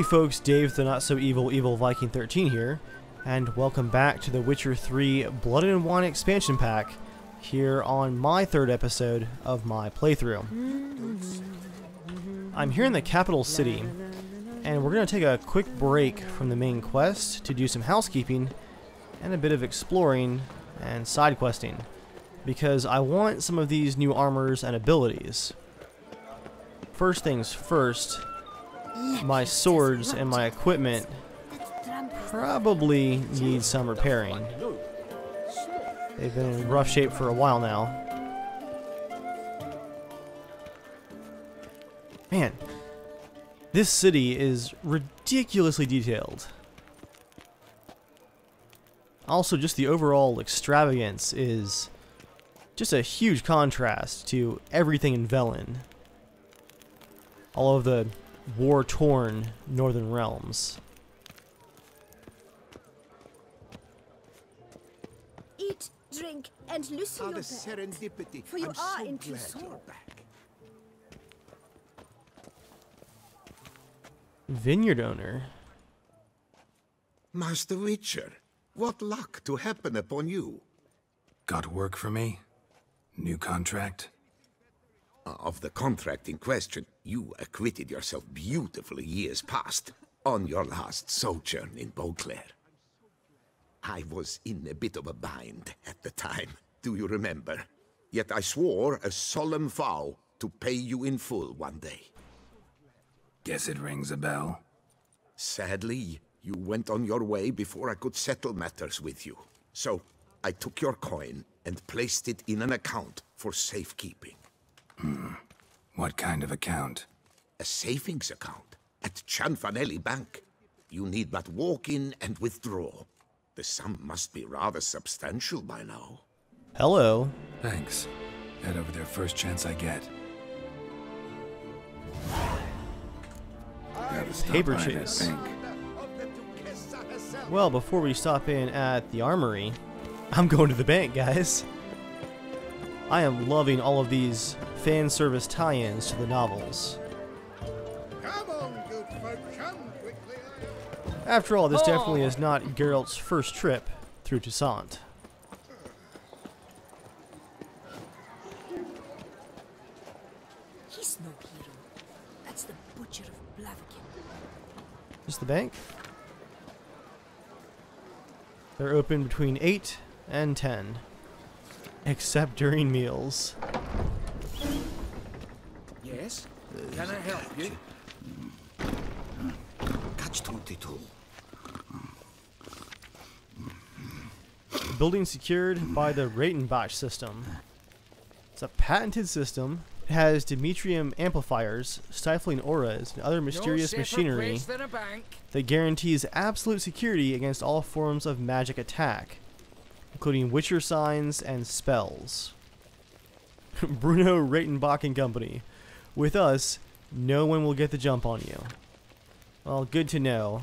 Hey folks, Dave the Not So Evil Evil Viking 13 here, and welcome back to the Witcher 3 Blood and Wine expansion pack here on my third episode of my playthrough. I'm here in the capital city, and we're going to take a quick break from the main quest to do some housekeeping and a bit of exploring and side questing, because I want some of these new armors and abilities. First things first, my swords and my equipment probably need some repairing. They've been in rough shape for a while now. Man, this city is ridiculously detailed. Also, just the overall extravagance is just a huge contrast to everything in Velen. All of the war-torn northern realms. Eat, drink, and loosen Ah, your the serendipity. For you I'm are so in two glad back. Vineyard owner. Master Witcher, what luck to happen upon you. Got work for me? New contract? Of the contract in question, you acquitted yourself beautifully years past on your last sojourn in Beauclair. I was in a bit of a bind at the time, do you remember? Yet I swore a solemn vow to pay you in full one day. Guess it rings a bell. Sadly, you went on your way before I could settle matters with you. So, I took your coin and placed it in an account for safekeeping. What kind of account? A savings account at Cianfanelli Bank. You need but walk in and withdraw. The sum must be rather substantial by now. Hello. Thanks. Head over there first chance I get. Paper chase. Well, before we stop in at the armory, I'm going to the bank, guys. I am loving all of these fan service tie-ins to the novels. Come on, good folk, come quickly. After all, this oh. definitely is not Geralt's first trip through Toussaint. He's no hero. That's the butcher of Blaviken. Is the bank? They're open between 8 and 10. Except during meals. Yes? Can I help you? Catch 22. Building secured by the Ratenbach system. It's a patented system. It has Dimeritium amplifiers, stifling auras, and other mysterious no machinery place than a bank. that guarantees absolute security against all forms of magic attack, including Witcher signs and spells. Bruno Ratenbach and Company. With us, no one will get the jump on you. Well, good to know.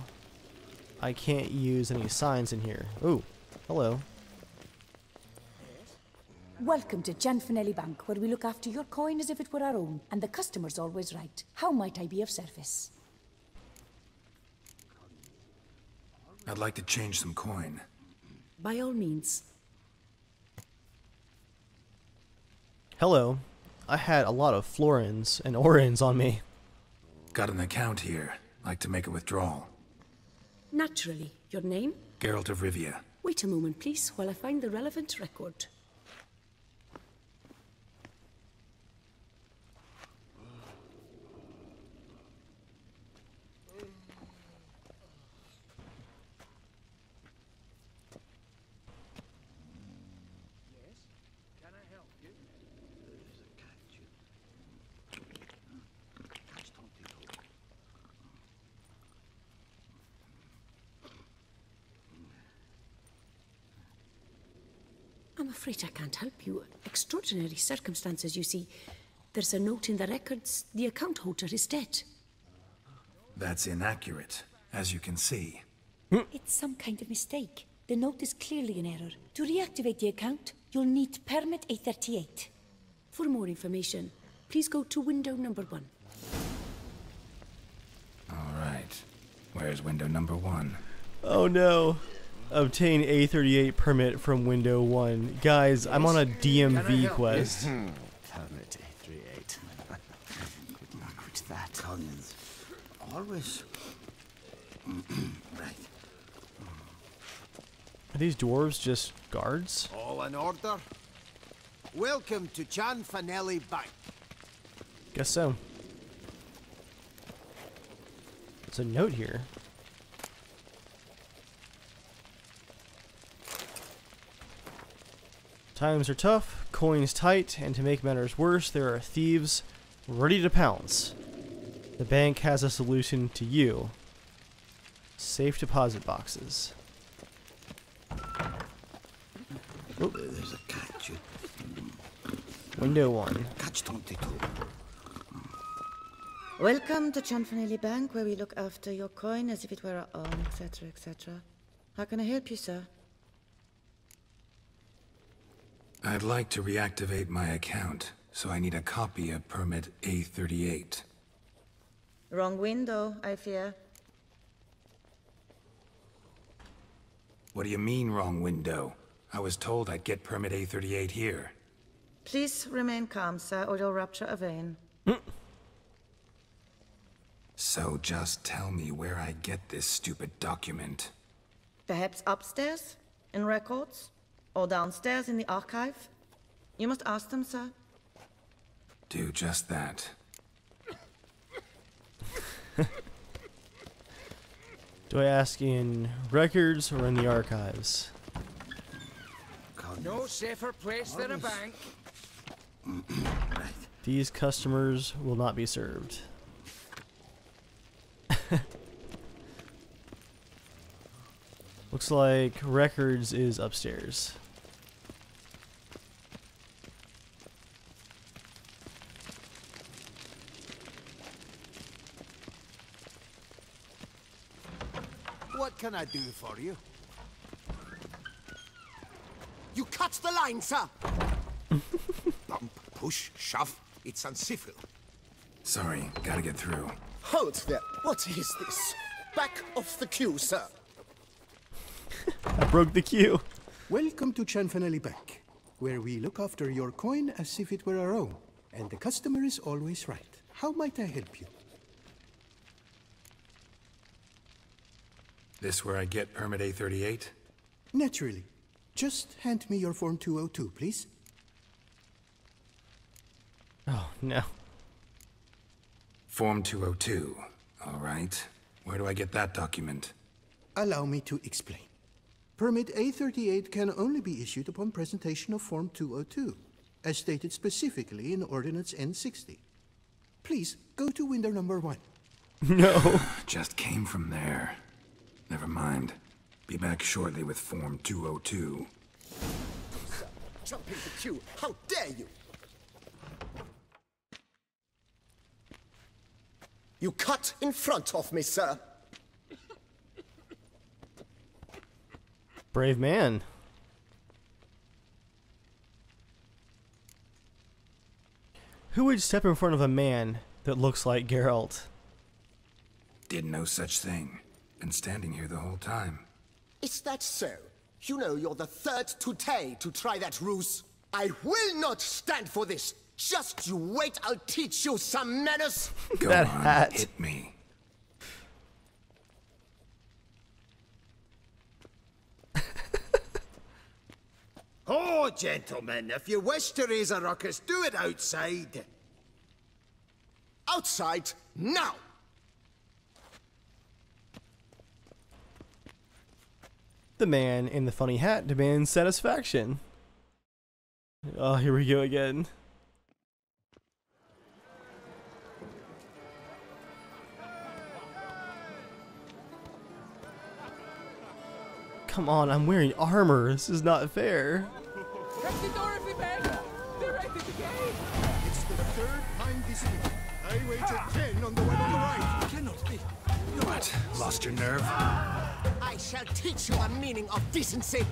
I can't use any signs in here. Ooh, hello. Welcome to Cianfanelli Bank, where we look after your coin as if it were our own, and the customer's always right. How might I be of service? I'd like to change some coin. By all means. Hello. I had a lot of florins and orens on me. Got an account here. Like to make a withdrawal. Naturally. Your name? Geralt of Rivia. Wait a moment, please, while I find the relevant record. I'm afraid I can't help you. Extraordinary circumstances, you see. There's a note in the records. The account holder is dead. That's inaccurate, as you can see. It's some kind of mistake. The note is clearly an error. To reactivate the account, you'll need permit A38. For more information, please go to window number one. All right. Where's window number one? Oh no. Obtain A38 permit from window 1. Guys, I'm on a DMV quest. Hmm. Permit A38. Good luck with that. Collins. Always. right. Are these dwarves just guards? All in order? Welcome to Cianfanelli Bank. Guess so. There's a note here. Times are tough, coins tight, and to make matters worse, there are thieves ready to pounce. The bank has a solution to you. Safe deposit boxes. Oh. There's a catch. Window 1. Catch 22. Welcome to Cianfanelli Bank, where we look after your coin as if it were our own, etc., etc. How can I help you, sir? I'd like to reactivate my account, so I need a copy of permit A38. Wrong window, I fear. What do you mean, wrong window? I was told I'd get permit A38 here. Please remain calm, sir, or you'll rupture a vein. Hmm. So just tell me where I get this stupid document. Perhaps upstairs, in records, or downstairs in the archive? You must ask them, sir. Do just that. Do I ask in records or in the archives? No safer place than a bank. These customers will not be served. Looks like records is upstairs. What can I do for you? You cut the line, sir! Bump, push, shove. It's uncivil. Sorry, gotta get through. Hold there. What is this? Back off the queue, sir. I broke the queue. Welcome to Cianfanelli Bank, where we look after your coin as if it were our own, and the customer is always right. How might I help you? This where I get permit A38? Naturally. Just hand me your Form 202, please. Oh no. Form 202. All right. Where do I get that document? Allow me to explain. Permit A38 can only be issued upon presentation of Form 202, as stated specifically in Ordinance N60. Please go to window number one. No. Just came from there. Never mind. Be back shortly with Form 202. Jump in the queue. How dare you? You cut in front of me, sir. Brave man. Who would step in front of a man that looks like Geralt? Did no such thing. Been standing here the whole time. Is that so? You know you're the third today to try that ruse. I will not stand for this. Just you wait, I'll teach you some manners. Go That on, hat. hit me. Oh, gentlemen, if you wish to raise a ruckus, do it outside. Outside, now! The man in the funny hat demands satisfaction. Oh, here we go again. Come on, I'm wearing armor. This is not fair. It's the third time this evening. I wager 10 on the one on the right. Cannot be. What? Lost your nerve? I shall teach you the meaning of decency.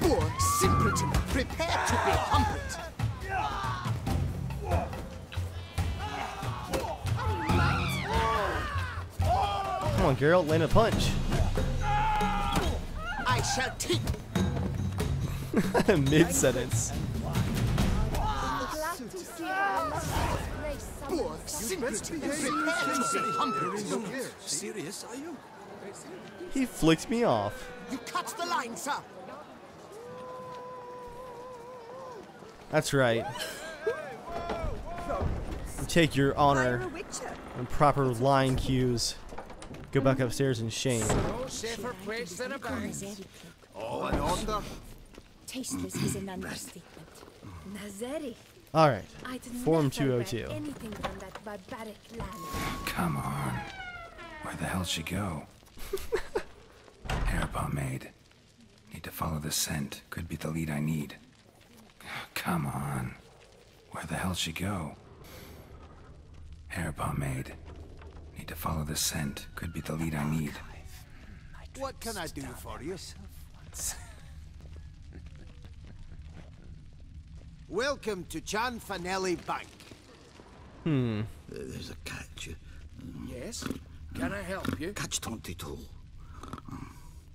Poor simpleton, prepare to be humbled. Come on, Geralt, land a punch. I shall teach. Mid sentence. Serious, are you? He flicked me off. You cut the line, sir. That's right. Take your honor and proper line cues. Go back upstairs in shame. No safer place than a bank. Oh, an order. Tasteless is an understatement. Nazeri. Alright. I'd Form 202. anything from that barbaric land. Come on. Where the hell'd she go? Hair pomade. Need to follow the scent. Could be the lead I need. Come on. Where the hell'd she go? Hair pomade. Need to follow the scent. Could be the lead I need. What can I do for you? Welcome to Cianfanelli Bank. Hmm. There's a catch. Yes? Can I help you? Catch 22.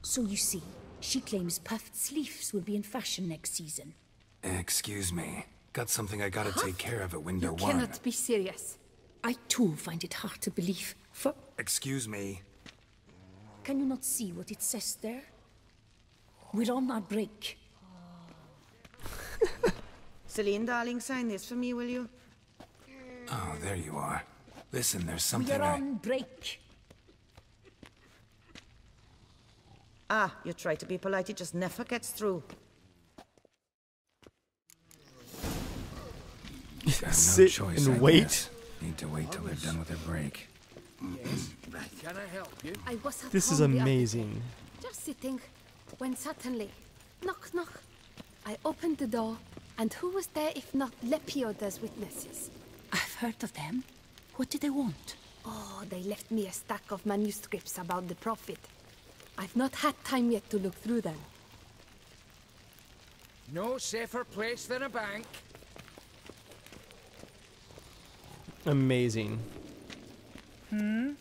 So you see, she claims puffed sleeves will be in fashion next season. Excuse me. Got something I gotta take care of at window You one. cannot be serious. I too find it hard to believe. For Excuse me. can you not see what it says there? We're on our break. Celine, darling, sign this for me, will you? Oh, there you are. Listen, there's We something are I... on break. Ah, you try to be polite, it just never gets through. Got no Sit choice, and I wait. guess. Need to wait till they're done with their break. Yes. Can I help you? I was at This is home the other amazing. just sitting, when suddenly, knock, knock. I opened the door, and who was there if not Lebioda's witnesses? I've heard of them. What did they want? Oh, they left me a stack of manuscripts about the Prophet. I've not had time yet to look through them. No safer place than a bank. Amazing. Hmm?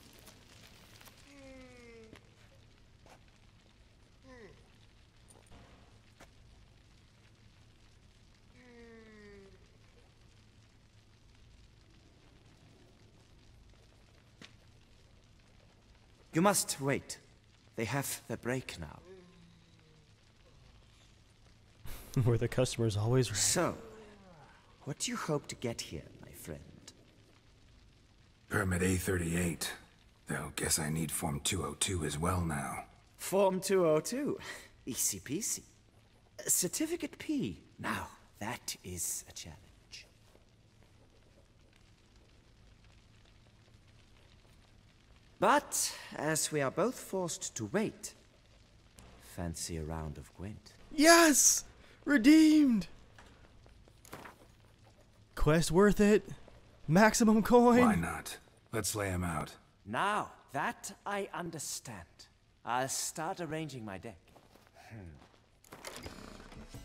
You must wait. They have their break now. Where the customer's always right. So, what do you hope to get here, my friend? Permit A38. Though, guess I need Form 202 as well now. Form 202. Easy peasy. Certificate P. Now, that is a challenge. But, as we are both forced to wait, fancy a round of Gwent. Yes! Redeemed! Quest worth it. Maximum coin. Why not? Let's lay him out. Now, that I understand. I'll start arranging my deck. Hmm.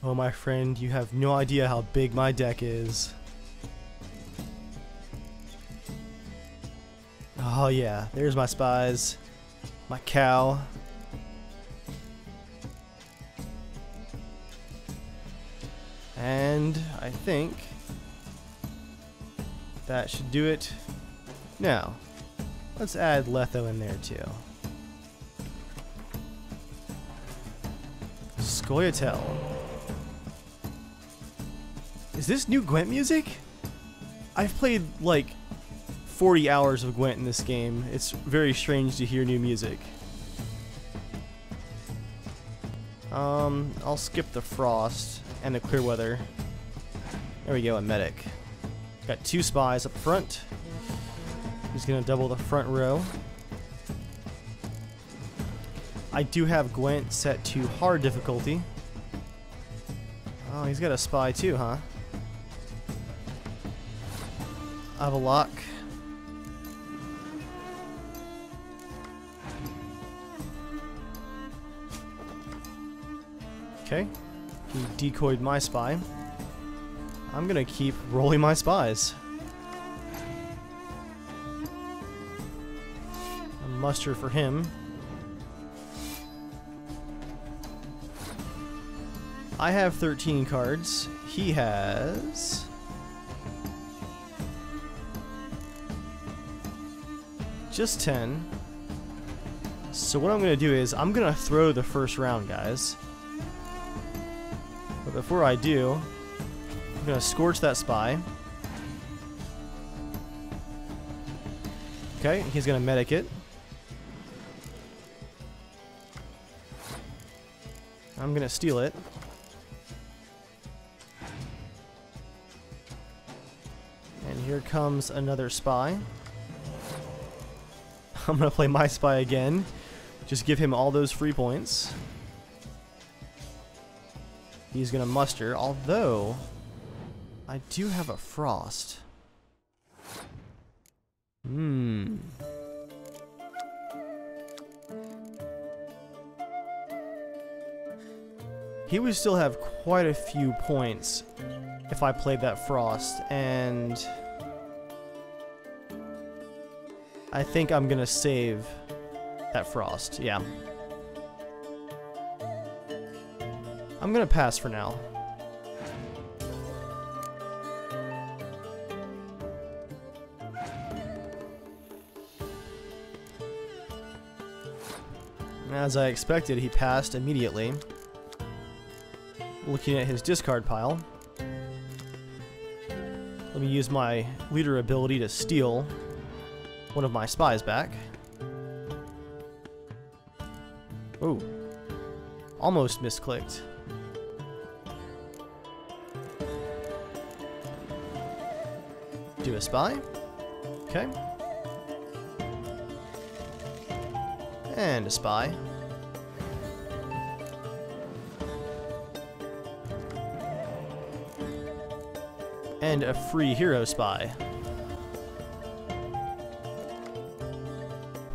Oh, my friend, you have no idea how big my deck is. Oh, yeah, there's my spies. My cow. And I think that should do it. Now, let's add Letho in there too. Scoia'tael. Is this new Gwent music? I've played like 40 hours of Gwent in this game. It's very strange to hear new music. Um, I'll skip the Frost and the Clear Weather. There we go, a medic. Got two spies up front. He's gonna double the front row. I do have Gwent set to hard difficulty. Oh, he's got a spy too, huh? I have a lock. Okay. He decoyed my spy. I'm gonna keep rolling my spies. A muster for him. I have 13 cards. He has... Just 10. So what I'm going to do is, I'm going to throw the first round, guys. Before I do, I'm going to Scorch that Spy. Okay, he's going to medic it. I'm going to steal it. And here comes another spy. I'm going to play my spy again. Just give him all those free points. He's going to muster, although I do have a frost. Hmm. He would still have quite a few points if I played that frost, and I think I'm gonna save that frost, yeah. I'm gonna pass for now. As I expected, he passed immediately. Looking at his discard pile. Let me use my leader ability to steal one of my spies back. Ooh. Almost misclicked. A spy. Okay. And a spy. And a free hero spy.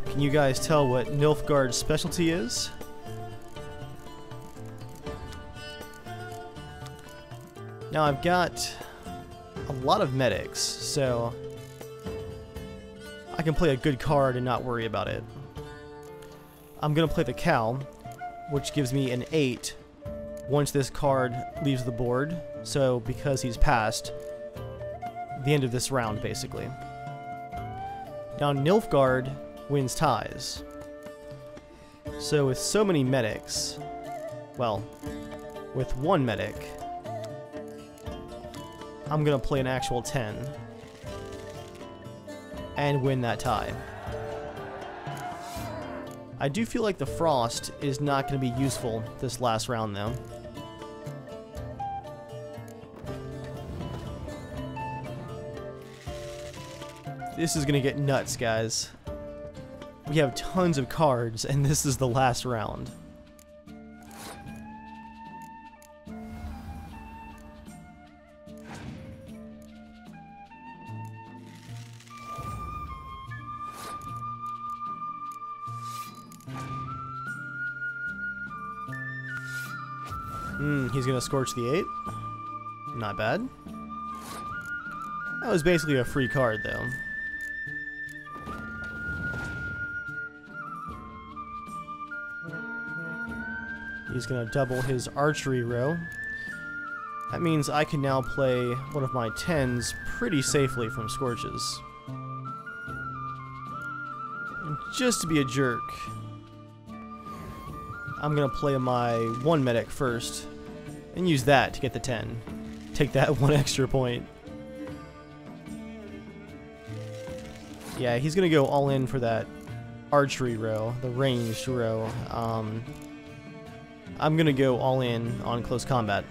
Can you guys tell what Nilfgaard's specialty is? Now I've got a lot of medics, so I can play a good card and not worry about it. I'm going to play the cow, which gives me an 8 once this card leaves the board. So because he's passed, the end of this round, basically. Now Nilfgaard wins ties. So with so many medics, well, with one medic, I'm to play an actual 10 and win that tie. I do feel like the Frost is not going to be useful this last round, though. This is going to get nuts, guys. We have tons of cards, and this is the last round. Scorch the 8. Not bad. That was basically a free card, though. He's gonna double his archery row. That means I can now play one of my 10s pretty safely from Scorches. Just to be a jerk, I'm gonna play my one medic first and use that to get the 10. Take that one extra point. Yeah, he's gonna go all in for that archery row, the ranged row. Um, I'm gonna go all in on close combat.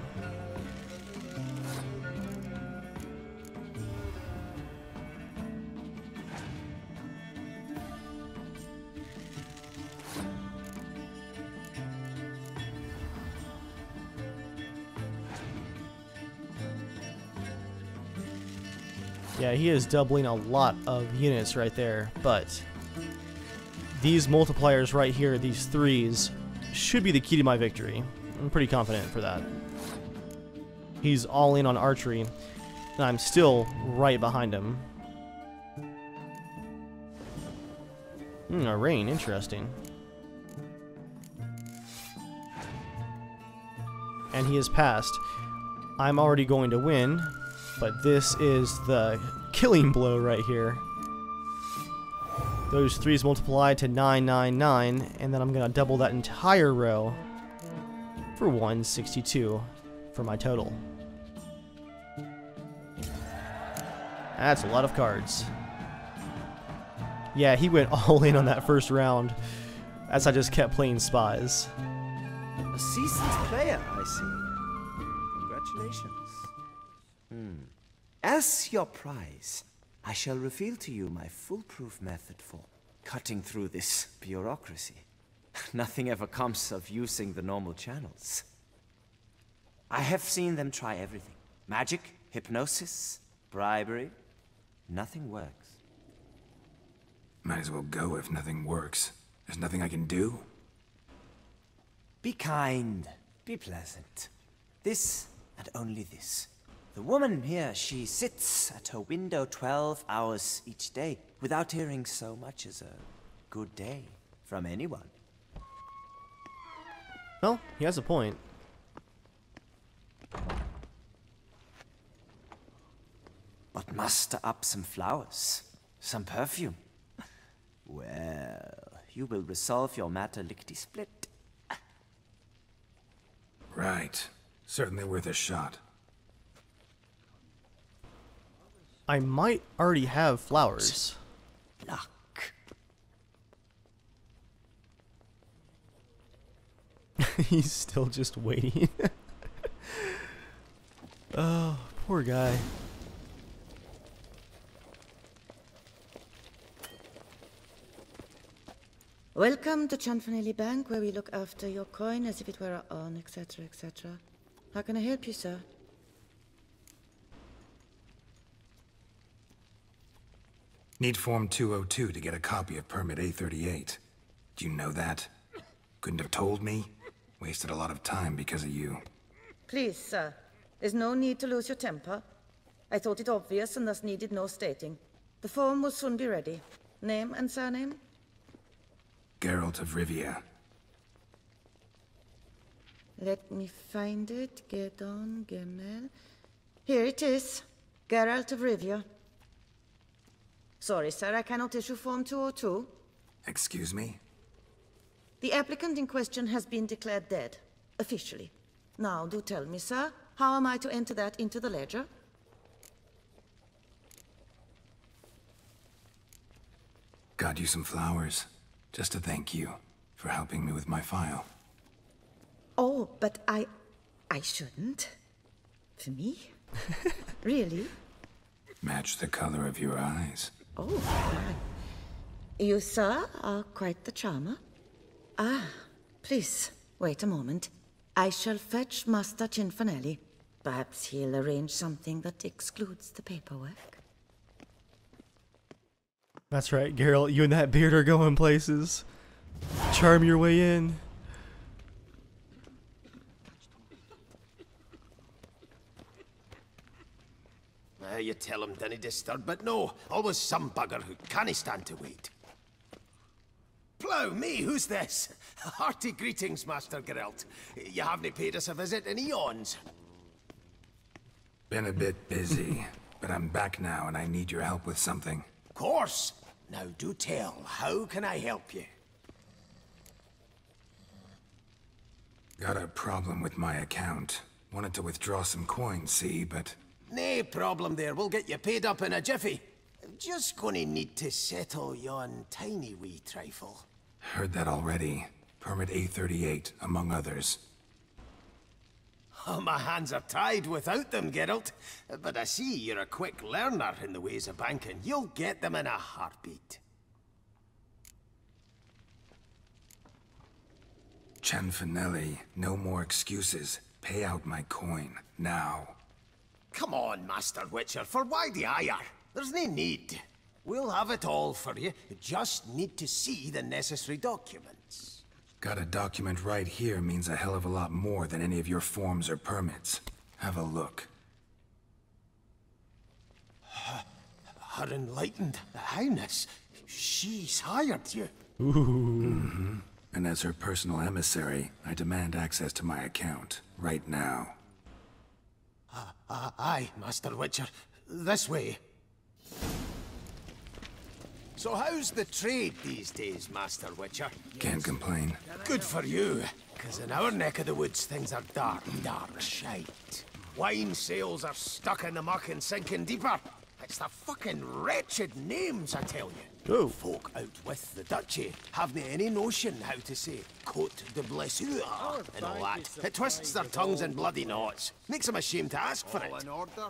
Yeah, he is doubling a lot of units right there, but these multipliers right here, these threes, should be the key to my victory. I'm pretty confident for that. He's all in on archery, and I'm still right behind him. Hmm, a rain, interesting. And he has passed. I'm already going to win, but this is the killing blow right here. Those threes multiply to 999, and then I'm going to double that entire row for 162 for my total. That's a lot of cards. Yeah, he went all in on that first round as I just kept playing spies. A seasoned player, I see. Congratulations. As your prize, I shall reveal to you my foolproof method for cutting through this bureaucracy. Nothing ever comes of using the normal channels. I have seen them try everything. Magic, hypnosis, bribery. Nothing works. Might as well go if nothing works. There's nothing I can do? Be kind. Be pleasant. This and only this. The woman here, she sits at her window 12 hours each day without hearing so much as a good day from anyone. Well, he has a point. But muster up some flowers, some perfume. Well, you will resolve your matter lickety-split. Right. Certainly worth a shot. I might already have flowers. Luck. He's still just waiting. oh, poor guy. Welcome to Cianfanelli Bank, where we look after your coin as if it were our own, etc., etc. How can I help you, sir? Need Form 202 to get a copy of Permit A38. Do you know that? Couldn't have told me? Wasted a lot of time because of you. Please, sir. There's no need to lose your temper. I thought it obvious and thus needed no stating. The form will soon be ready. Name and surname? Geralt of Rivia. Let me find it. Gedon Gemel. Here it is. Geralt of Rivia. Sorry, sir, I cannot issue Form 202. Excuse me? The applicant in question has been declared dead, officially. Now, do tell me, sir, how am I to enter that into the ledger? Got you some flowers. Just to thank you for helping me with my file. Oh, but I... I shouldn't. For me? really? Match the color of your eyes. Oh, my. You, sir, are quite the charmer. Ah, please, wait a moment. I shall fetch Master Cianfanelli. Perhaps he'll arrange something that excludes the paperwork. That's right, Geralt. You and that beard are going places. Charm your way in. Uh, you tell him, dinna disturb, but no, always some bugger who can't stand to wait. Plow me, who's this? Hearty greetings, Master Geralt. You haven't paid us a visit in eons. Been a bit busy, but I'm back now and I need your help with something. Course. Now do tell, how can I help you? Got a problem with my account. Wanted to withdraw some coins, see, but... Nae problem there, we'll get you paid up in a jiffy. Just gonna need to settle yon tiny wee trifle. Heard that already. Permit A38, among others. Oh, my hands are tied without them, Geralt. But I see you're a quick learner in the ways of banking. You'll get them in a heartbeat. Cianfanelli, no more excuses. Pay out my coin, now. Come on, Master Witcher, for why the ire? There's no need. We'll have it all for you. Just need to see the necessary documents. Got a document right here means a hell of a lot more than any of your forms or permits. Have a look. Her enlightened highness. she's hired you. Mm-hmm. And as her personal emissary, I demand access to my account, right now. Uh, aye, Master Witcher. This way. So how's the trade these days, Master Witcher? Can't complain. Good for you, because in our neck of the woods things are dark, dark shite. Wine sales are stuck in the muck and sinking deeper. It's the fucking wretched names, I tell you. Oh. Folk out with the duchy haven't any notion how to say Cote de Blessure ah, and all that. It twists their tongues in bloody knots. Makes them ashamed to ask for it. in order?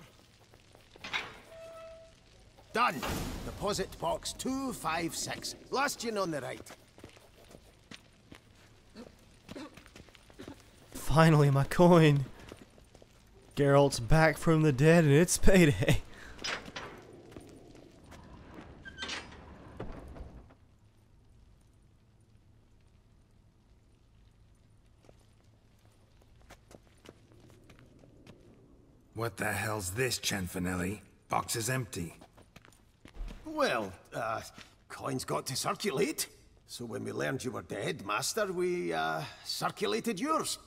Done. Deposit box 256. Last yin on the right. Finally, my coin. Geralt's back from the dead and it's payday. What the hell's this, Cianfanelli? Box is empty. Well, uh, coins got to circulate. So when we learned you were dead, Master, we, uh, circulated yours.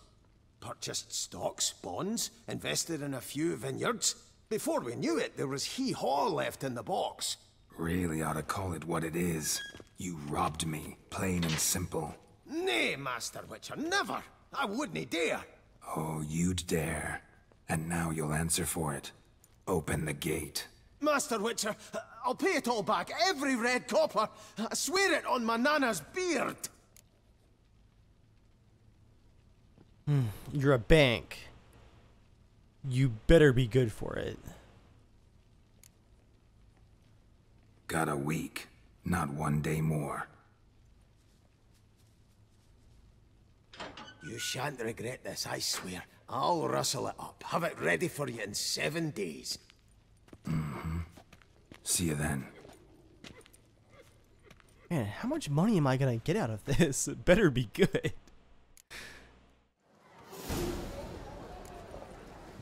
Purchased stocks, bonds, invested in a few vineyards. Before we knew it, there was hee-haw left in the box. Really ought to call it what it is. You robbed me, plain and simple. Nay, Master Witcher, never. I wouldn't dare. Oh, you'd dare. And now you'll answer for it. Open the gate. Master Witcher, I'll pay it all back, every red copper. I swear it on my nana's beard. Hmm, You're a bank. You better be good for it. Got a week, not one day more. You shan't regret this, I swear. I'll rustle it up. Have it ready for you in seven days. Mm-hmm. See you then. Man, how much money am I gonna get out of this? It better be good.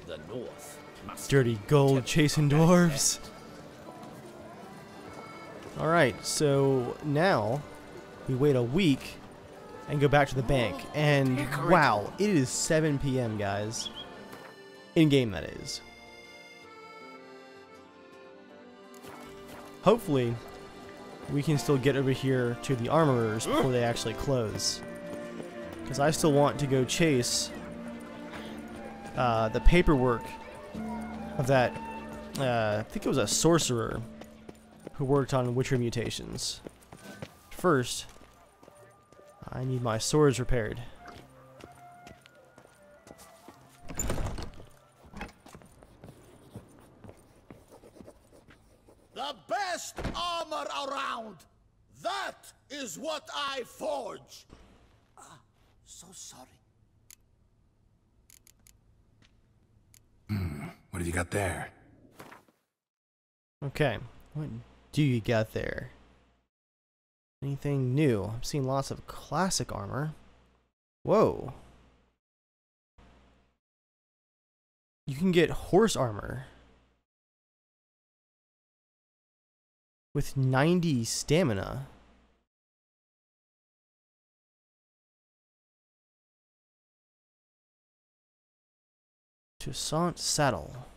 The north. must Dirty gold chasing dwarves. Alright, so now we wait a week and go back to the bank. And wow, it is 7 p.m., guys. In game, that is. Hopefully, we can still get over here to the armorers before they actually close. Because I still want to go chase uh, the paperwork of that, uh, I think it was a sorcerer who worked on Witcher mutations. First, I need my swords repaired. The best armor around. That is what I forge. Ah, so sorry. Hmm, What have you got there? Okay, what do you got there? Anything new? I'm seeing lots of classic armor. Whoa. You can get horse armor. With 90 stamina. Toussaint saddle.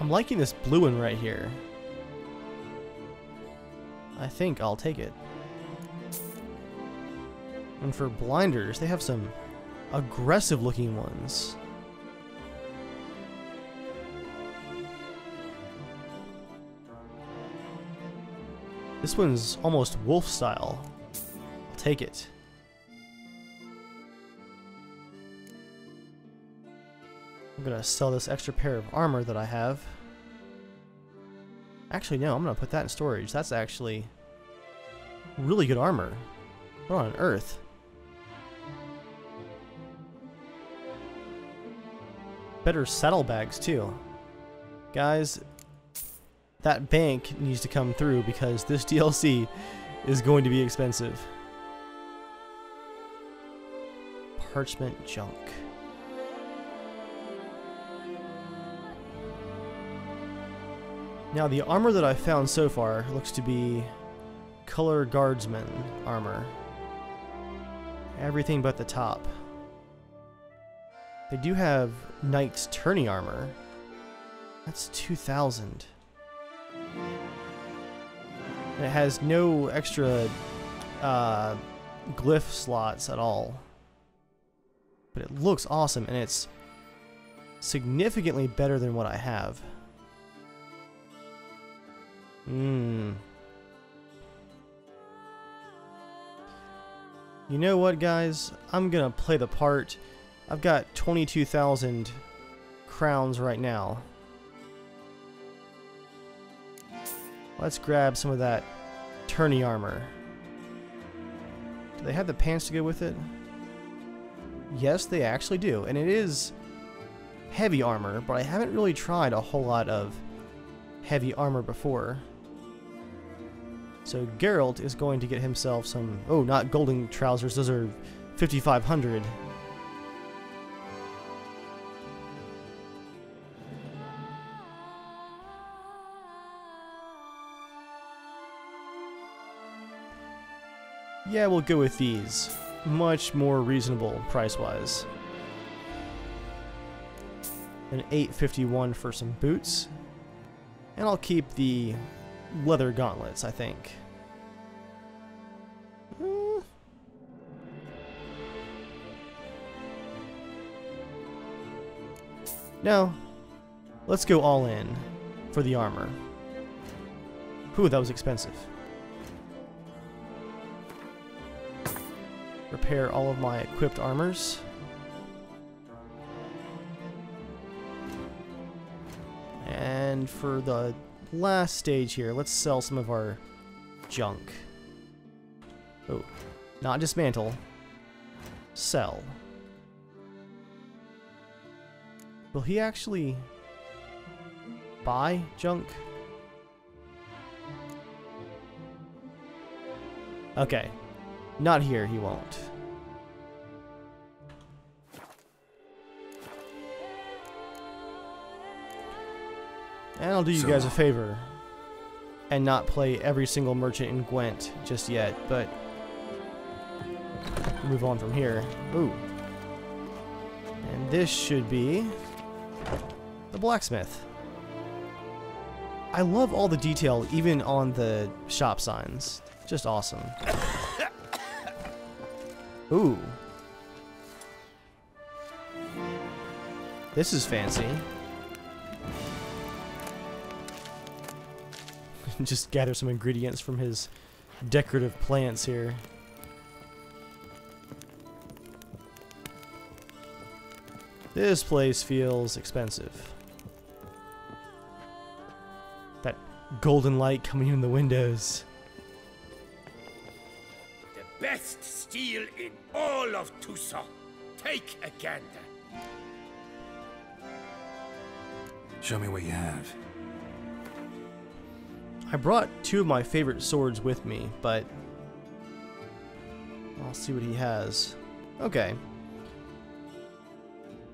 I'm liking this blue one right here. I think I'll take it. And for blinders, they have some aggressive looking ones. This one's almost wolf style. I'll take it. I'm gonna sell this extra pair of armor that I have. Actually, no, I'm gonna put that in storage. That's actually really good armor. What on earth? Better saddlebags, too. Guys, that bank needs to come through because this DLC is going to be expensive. Parchment junk. Now the armor that I found so far looks to be color guardsman armor. Everything but the top. They do have knight's tourney armor. That's 2000. And it has no extra uh, glyph slots at all. But it looks awesome and it's significantly better than what I have. Hmm. You know what, guys? I'm gonna play the part. I've got 22,000 crowns right now. Let's grab some of that tourney armor. Do they have the pants to go with it? Yes, they actually do. And it is heavy armor, but I haven't really tried a whole lot of heavy armor before. So Geralt is going to get himself some... Oh, not golden trousers. Those are 5,500. Yeah, we'll go with these. Much more reasonable price-wise. An 851 for some boots. And I'll keep the leather gauntlets, I think. Hmm. No. Let's go all in for the armor. Whew, that was expensive. Repair all of my equipped armors. And for the last stage here, let's sell some of our junk. Oh, not dismantle. Sell. Will he actually buy junk? Okay. Not here, he won't. And I'll do you So guys a favor and not play every single merchant in Gwent just yet, but move on from here. Ooh. And this should be the blacksmith. I love all the detail, even on the shop signs. Just awesome. Ooh. This is fancy. Just gather some ingredients from his decorative plants here. This place feels expensive. That golden light coming in the windows. The best steel in all of Toussaint. Take a gander. Show me what you have. I brought two of my favorite swords with me, but I'll see what he has. Okay.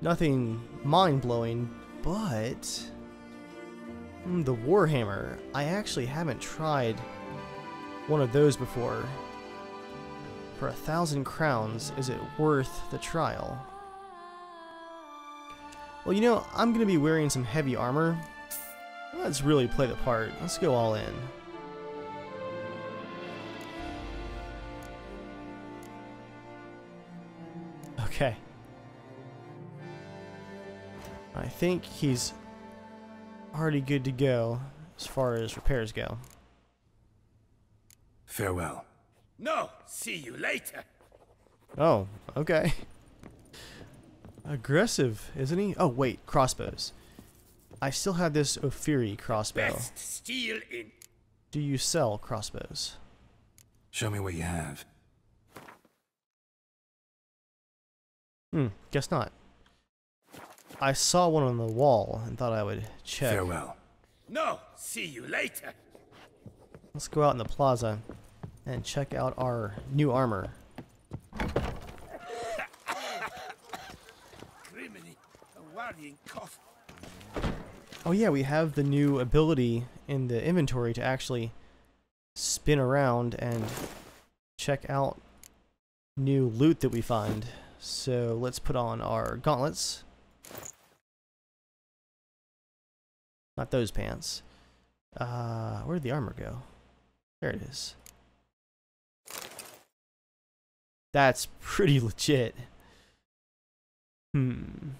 Nothing mind-blowing, but Hmm, the Warhammer. I actually haven't tried one of those before. For a thousand crowns, is it worth the trial? Well, you know, I'm gonna be wearing some heavy armor. Let's really play the part. Let's go all in. Okay. I think he's already good to go as far as repairs go. Farewell. No, see you later. Oh, okay. Aggressive, isn't he? Oh, wait, crossbows. I still have this Ophiri crossbow. Best steel in. Do you sell crossbows? Show me what you have. Hmm, guess not. I saw one on the wall and thought I would check. Farewell. No, see you later. Let's go out in the plaza and check out our new armor. Criminy, a worrying cough. Oh yeah, we have the new ability in the inventory to actually spin around and check out new loot that we find. So let's put on our gauntlets. Not those pants. Uh, where'd the armor go? There it is. That's pretty legit. Hmm.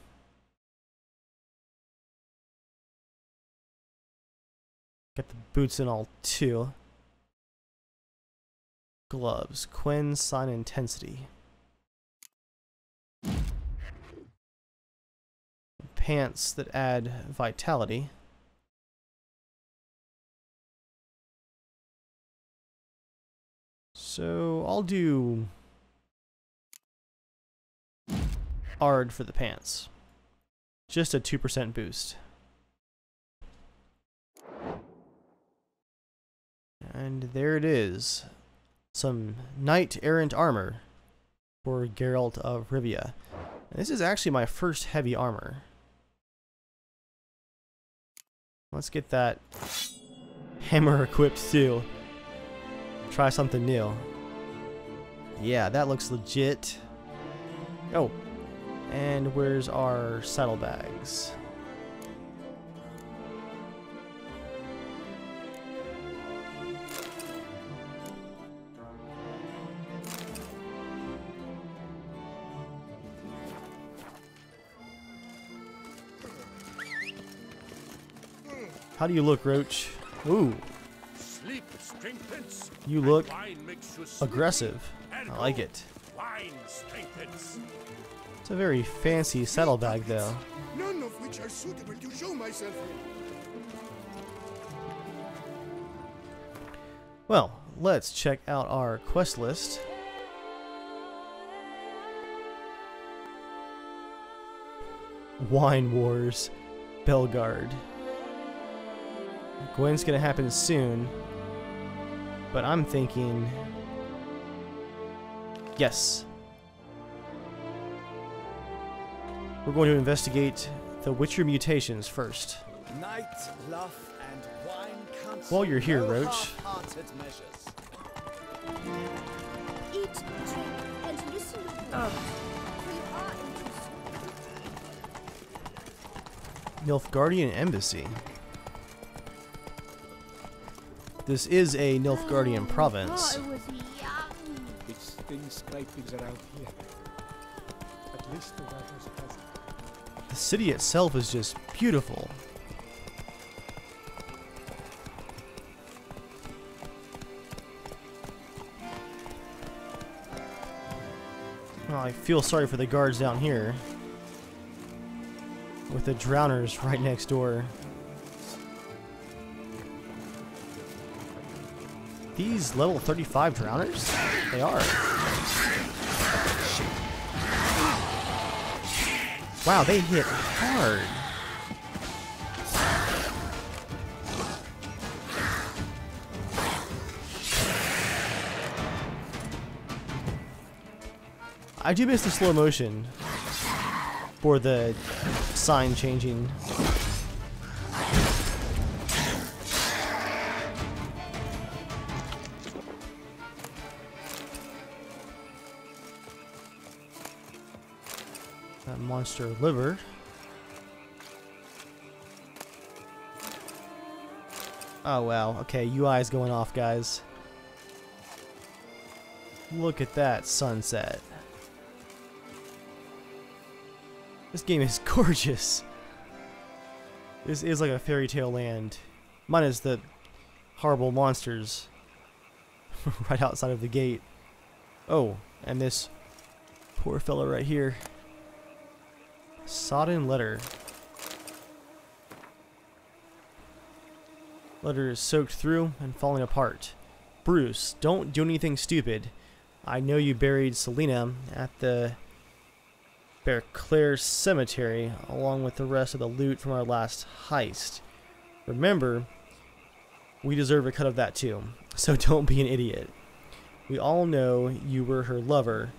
Got the boots and all too. Gloves. Quen, Sign Intensity. Pants that add vitality. So I'll do Ard for the pants. Just a 2% boost. And there it is. Some knight errant armor for Geralt of Rivia. And this is actually my first heavy armor. Let's get that hammer equipped too. Try something new. Yeah, that looks legit. Oh, and where's our saddlebags? How do you look, Roach? Ooh. Sleep strengthens. You look aggressive. I like it. Wine strengthens. It's a very fancy saddlebag, though. None of which are suitable to show myself. Well, let's check out our quest list. Wine Wars, Belgaard. Gwent's gonna happen soon, but I'm thinking. Yes. We're going to investigate the Witcher mutations first. Night, love, and wine While you're here, no Roach. half-hearted. Eat, drink, and listen to me. We are in Nilfgaardian Embassy. This is a Nilfgaardian province. Oh, it. It's thin scrapings around here. At least the weather's pleasant. The city itself is just beautiful. Oh, I feel sorry for the guards down here. With the drowners right next door. These level 35 drowners? They are. Wow, they hit hard. I do miss the slow motion for the sign changing. Liver. Oh wow, okay, UI's going off, guys. Look at that sunset. This game is gorgeous. This is like a fairy tale land. Minus the horrible monsters right outside of the gate. Oh, and this poor fella right here. Sodden letter. Letter is soaked through and falling apart. Bruce, don't do anything stupid. I know you buried Selena at the Beauclair Cemetery along with the rest of the loot from our last heist. Remember, we deserve a cut of that too, so don't be an idiot. We all know you were her lover,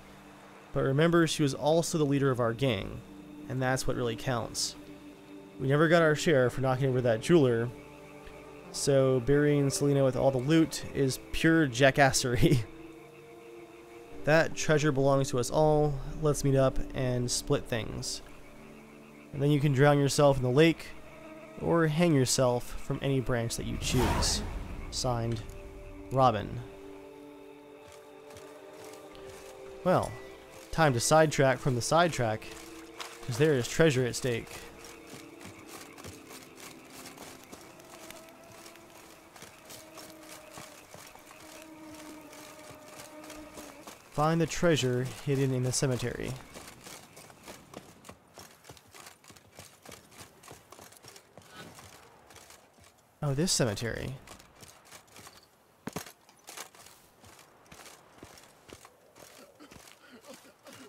but remember she was also the leader of our gang, and that's what really counts. We never got our share for knocking over that jeweler. So burying Selena with all the loot is pure jackassery. that treasure belongs to us all. Let's meet up and split things. And then you can drown yourself in the lake or hang yourself from any branch that you choose. Signed, Robin. Well, time to sidetrack from the sidetrack, because there is treasure at stake. Find the treasure hidden in the cemetery. Oh, this cemetery.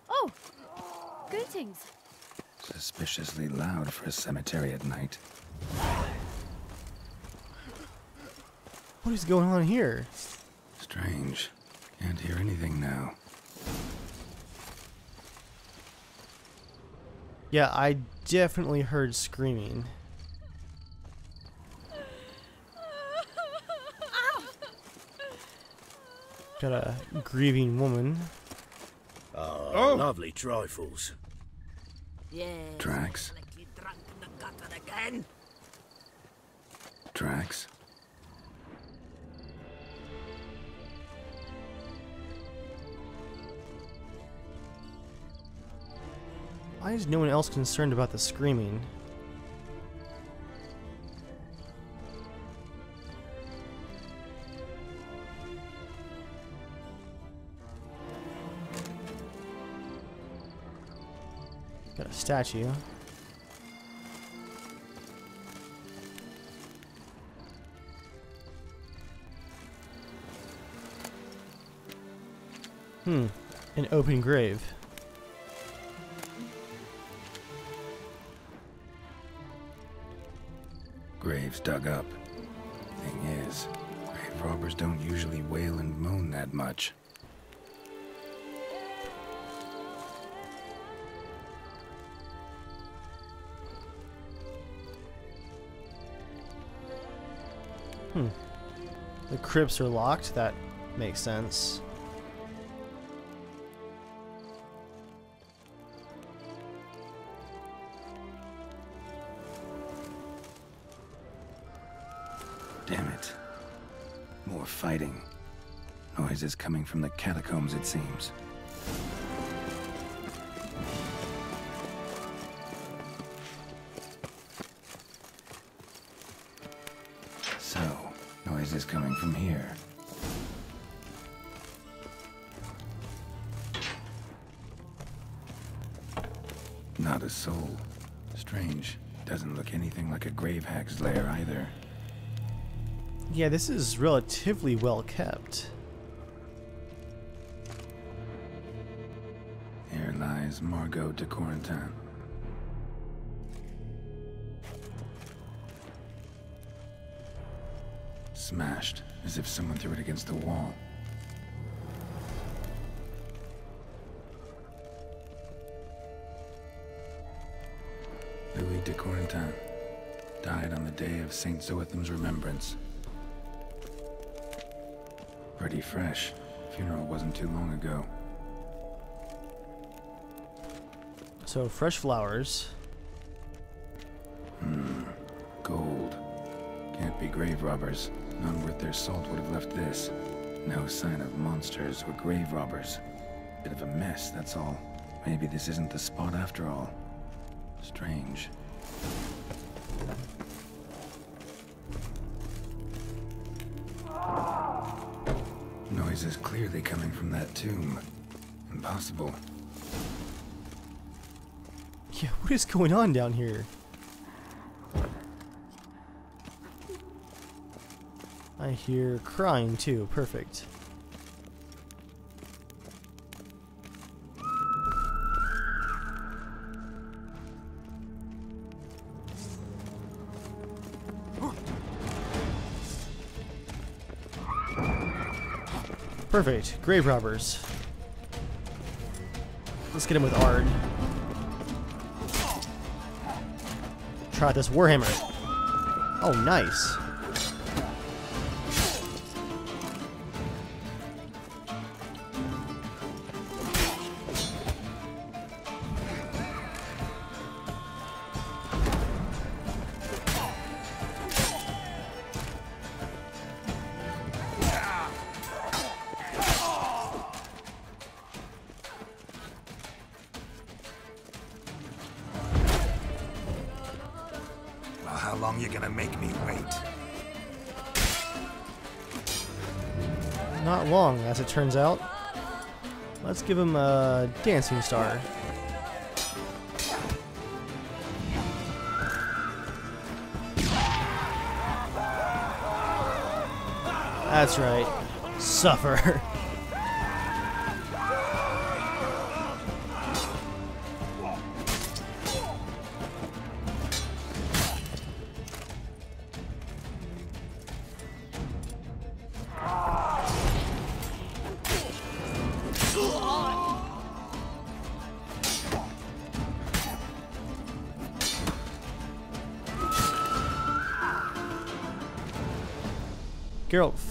Oh! Greetings. Suspiciously loud for a cemetery at night. What is going on here? Strange. Can't hear anything now. Yeah, I definitely heard screaming. Got a grieving woman. Oh, Oh. lovely trifles. Yes. Tracks. Again? Tracks. Why is no one else concerned about the screaming? Statue. Hmm, an open grave. Graves dug up. Thing is, grave robbers don't usually wail and moan that much. Hmm. The crypts are locked. That makes sense. Damn it. More fighting. Noises coming from the catacombs, it seems. From here. Not a soul. Strange. Doesn't look anything like a grave hack's lair either. Yeah, this is relatively well kept. Here lies Margot de Corentin. It against the wall. Louis de Corentin died on the day of St. Zoetham's remembrance. Pretty fresh. Funeral wasn't too long ago. So, fresh flowers. Hmm. Gold. Can't be grave robbers. None worth their salt would have left this. No sign of monsters or grave robbers. Bit of a mess, that's all. Maybe this isn't the spot after all. Strange. Noise is clearly coming from that tomb. Impossible. Yeah, what is going on down here? I hear crying too. Perfect. Perfect. Grave robbers. Let's get him with Ard. Try this Warhammer. Oh, nice. Turns out. Let's give him a dancing star. That's right. Suffer.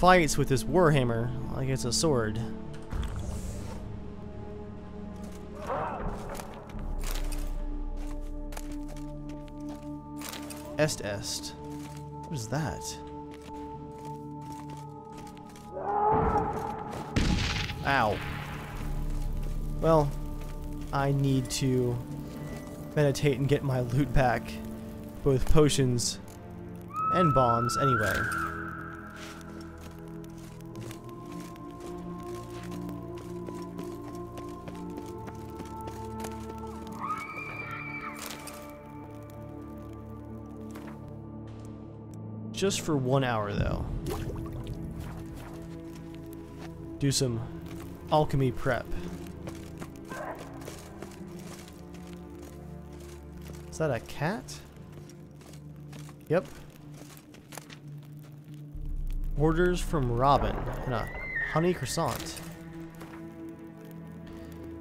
fights with his warhammer like it's a sword. Est est. What is that? Ow. Well, I need to meditate and get my loot back. Both potions and bombs anyway. Just for one hour, though. Do some alchemy prep. Is that a cat? Yep. Orders from Robin and a honey croissant.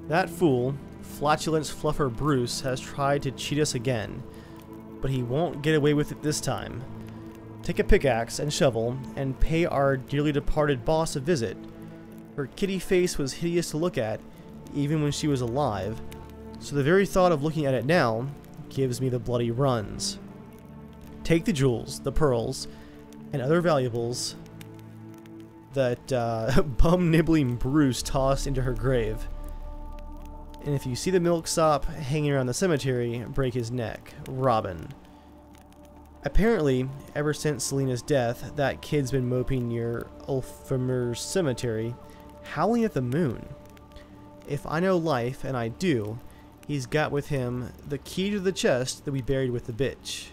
That fool, Flatulence Fluffer Bruce, has tried to cheat us again, but he won't get away with it this time. Take a pickaxe and shovel and pay our dearly departed boss a visit. Her kitty face was hideous to look at, even when she was alive, so the very thought of looking at it now gives me the bloody runs. Take the jewels, the pearls, and other valuables that uh, bum nibbling Bruce tossed into her grave. And if you see the milksop hanging around the cemetery, break his neck. Robin. Apparently, ever since Selena's death, that kid's been moping near Ulfmer's cemetery, howling at the moon. If I know life, and I do, he's got with him the key to the chest that we buried with the bitch.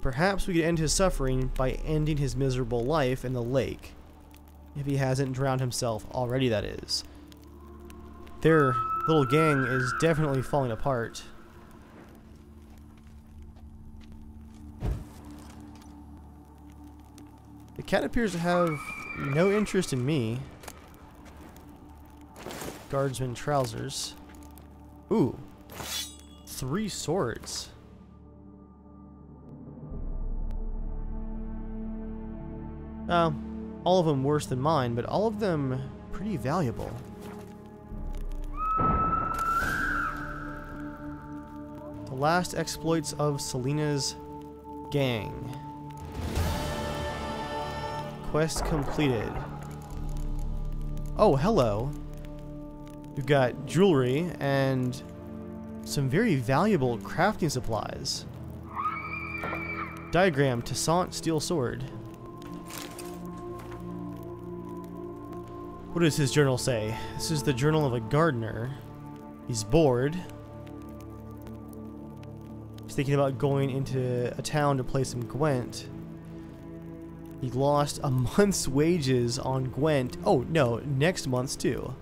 Perhaps we could end his suffering by ending his miserable life in the lake. If he hasn't drowned himself already, that is. Their little gang is definitely falling apart. The cat appears to have no interest in me. Guardsman trousers. Ooh. Three swords. Uh, all of them worse than mine, but all of them pretty valuable. The last exploits of Selena's gang. Quest completed. Oh, hello. We've got jewelry and some very valuable crafting supplies. Diagram Toussaint Steel Sword. What does his journal say? This is the journal of a gardener. He's bored. He's thinking about going into a town to play some Gwent. He lost a month's wages on Gwent. Oh, no, next month's too.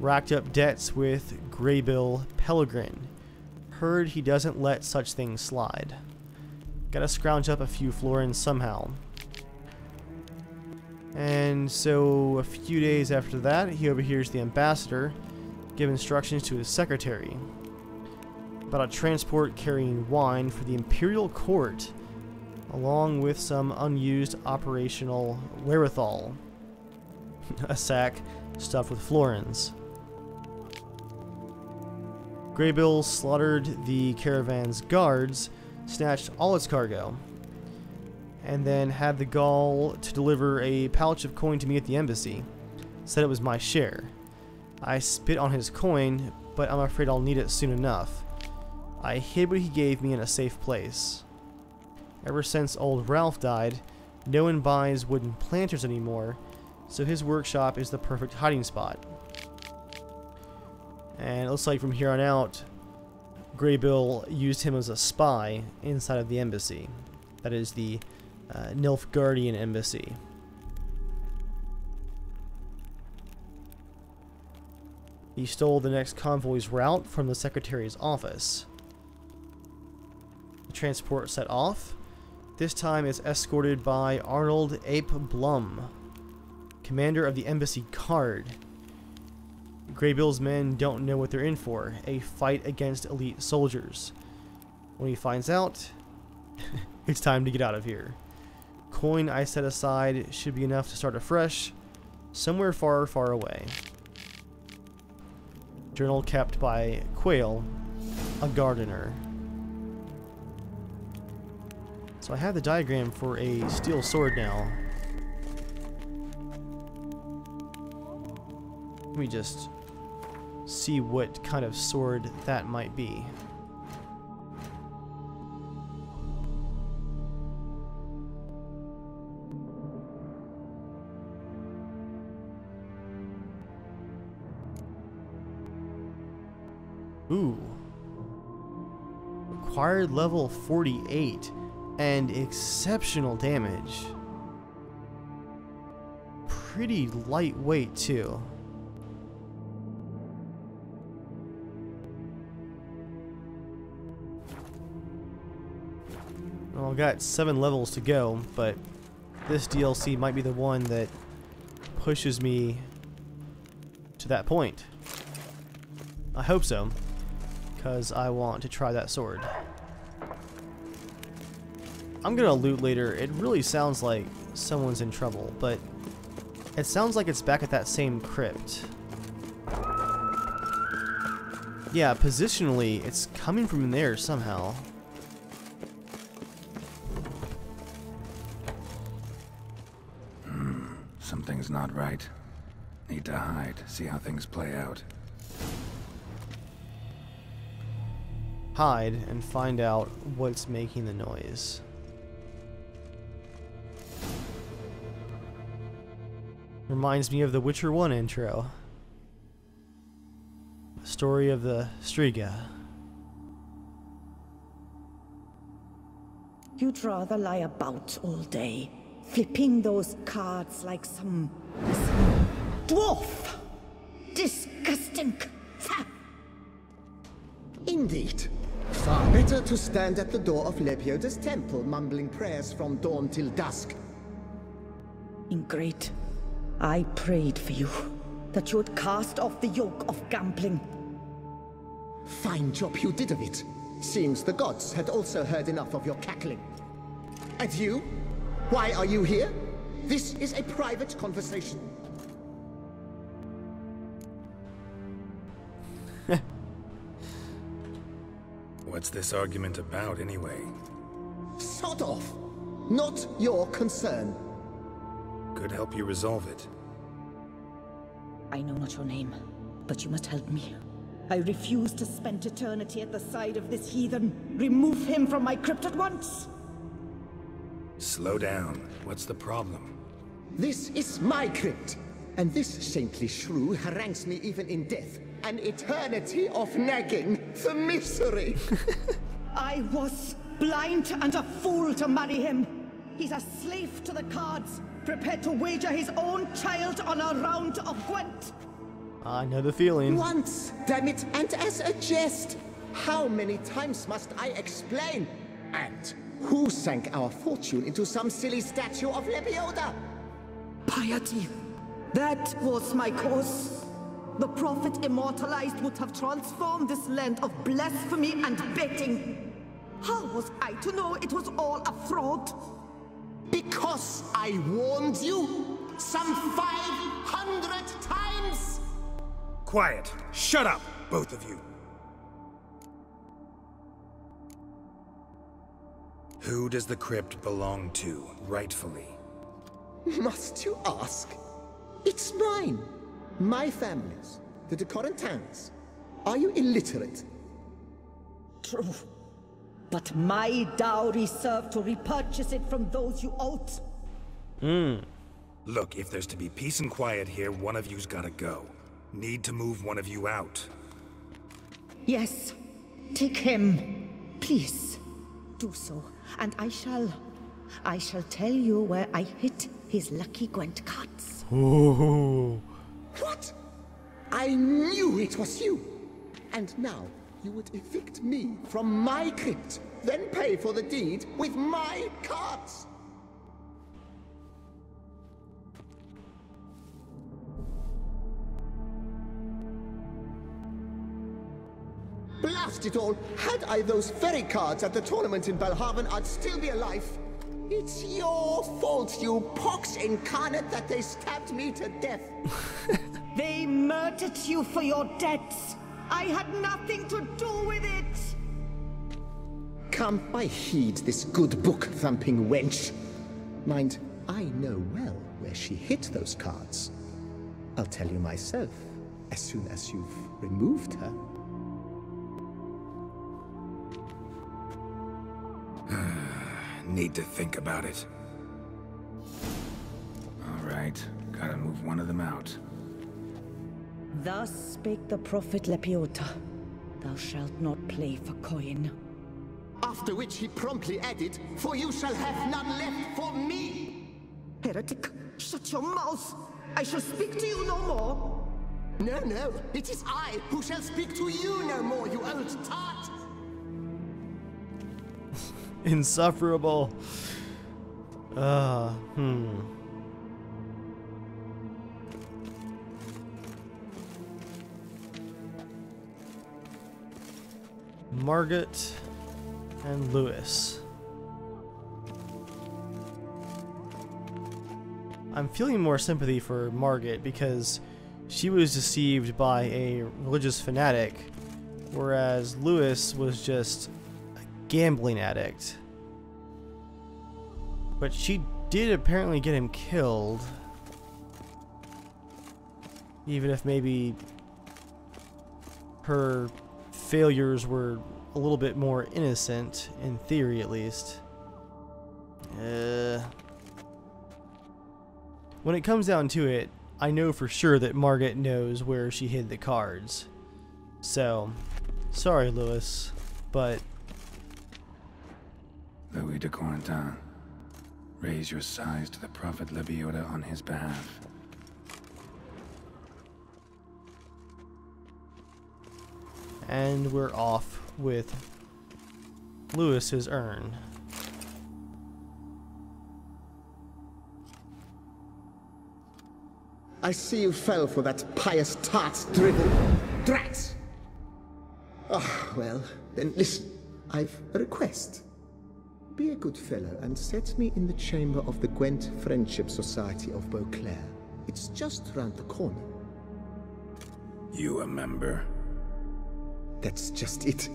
Racked up debts with Graybill Pellegrin. Heard he doesn't let such things slide. Gotta scrounge up a few florins somehow. And so, a few days after that, he overhears the ambassador give instructions to his secretary. about a transport carrying wine for the Imperial Court, along with some unused operational wherewithal. a sack stuffed with florins. Greybill slaughtered the caravan's guards, snatched all its cargo, and then had the gall to deliver a pouch of coin to me at the embassy. Said it was my share. I spit on his coin, but I'm afraid I'll need it soon enough. I hid what he gave me in a safe place. Ever since old Ralph died, no one buys wooden planters anymore, so his workshop is the perfect hiding spot. And it looks like from here on out, Greybill used him as a spy inside of the embassy. That is the uh, Nilfgaardian embassy. He stole the next convoy's route from the secretary's office. The transport set off. This time it's escorted by Arnold Ape Blum, commander of the embassy guard. Greybill's men don't know what they're in for, a fight against elite soldiers. When he finds out, it's time to get out of here. Coin I set aside should be enough to start afresh, somewhere far, far away. Journal kept by Quail, a gardener. So I have the diagram for a steel sword now. Let me just see what kind of sword that might be. Ooh. Acquired level 48 and exceptional damage. Pretty lightweight too. Well, I've got seven levels to go, but this DLC might be the one that pushes me to that point. I hope so, because I want to try that sword. I'm gonna loot later. It really sounds like someone's in trouble, but it sounds like it's back at that same crypt. Yeah, positionally, it's coming from there somehow. Hmm, something's not right. Need to hide, see how things play out. Hide and find out what's making the noise. Reminds me of the Witcher 1 intro. Story of the Striga. You'd rather lie about all day, flipping those cards like some, some dwarf. Disgusting. Indeed. Far better to stand at the door of Lebioda's temple, mumbling prayers from dawn till dusk. Ingrate. I prayed for you, that you would cast off the yoke of gambling. Fine job you did of it. Seems the gods had also heard enough of your cackling. And you? Why are you here? This is a private conversation. What's this argument about, anyway? Sod off! Not your concern. Could help you resolve it. I know not your name, but you must help me. I refuse to spend eternity at the side of this heathen. Remove him from my crypt at once! Slow down. What's the problem? This is my crypt, and this saintly shrew harangues me even in death. An eternity of nagging. The misery! I was blind and a fool to marry him. He's a slave to the cards, prepared to wager his own child on a round of Gwent. I know the feeling. Once, damn it, and as a jest. How many times must I explain? And who sank our fortune into some silly statue of Lebioda? Piety. That was my cause. the prophet immortalized would have transformed this land of blasphemy and betting. How was I to know it was all a fraud? Because I warned you some 500 times! Quiet. Shut up, both of you. Who does the crypt belong to, rightfully? Must you ask? It's mine. My family's. The de Corentins. Are you illiterate? True. But my dowry served to repurchase it from those you owed. Hmm. Look, if there's to be peace and quiet here, one of you's gotta go. Need to move one of you out. Yes. Take him. Please. Do so. And I shall... I shall tell you where I hit his lucky Gwent cards. Oh. What? I knew it was you! And now you would evict me from my crypt, then pay for the deed with my cards! Blast it all! Had I those very cards at the tournament in Belhaven, I'd still be alive. It's your fault, you pox incarnate, that they stabbed me to death. They murdered you for your debts. I had nothing to do with it. Come, I heed this good book-thumping wench. Mind, I know well where she hid those cards. I'll tell you myself, as soon as you've removed her. Need to think about it. All right, gotta move one of them out. Thus spake the prophet Lebioda. Thou shalt not play for coin. After which he promptly added, For you shall have none left for me! Heretic, shut your mouth! I shall speak to you no more! No, no, it is I who shall speak to you no more, you old tart! Insufferable. Uh, hmm. Margaret and Lewis. I'm feeling more sympathy for Margaret because she was deceived by a religious fanatic, whereas Lewis was just a gambling addict. But she did apparently get him killed. Even if maybe her failures were a little bit more innocent, in theory at least. Uh, when it comes down to it, I know for sure that Margaret knows where she hid the cards. So, sorry, Lewis, but Louis de Corentin, raise your size to the Prophet Lebioda on his behalf. And we're off with Lewis's urn. I see you fell for that pious tart's drivel. Drats! Ah, well, then listen. I've a request. Be a good fellow and set me in the chamber of the Gwent Friendship Society of Beauclair. It's just round the corner. You a member? That's just it.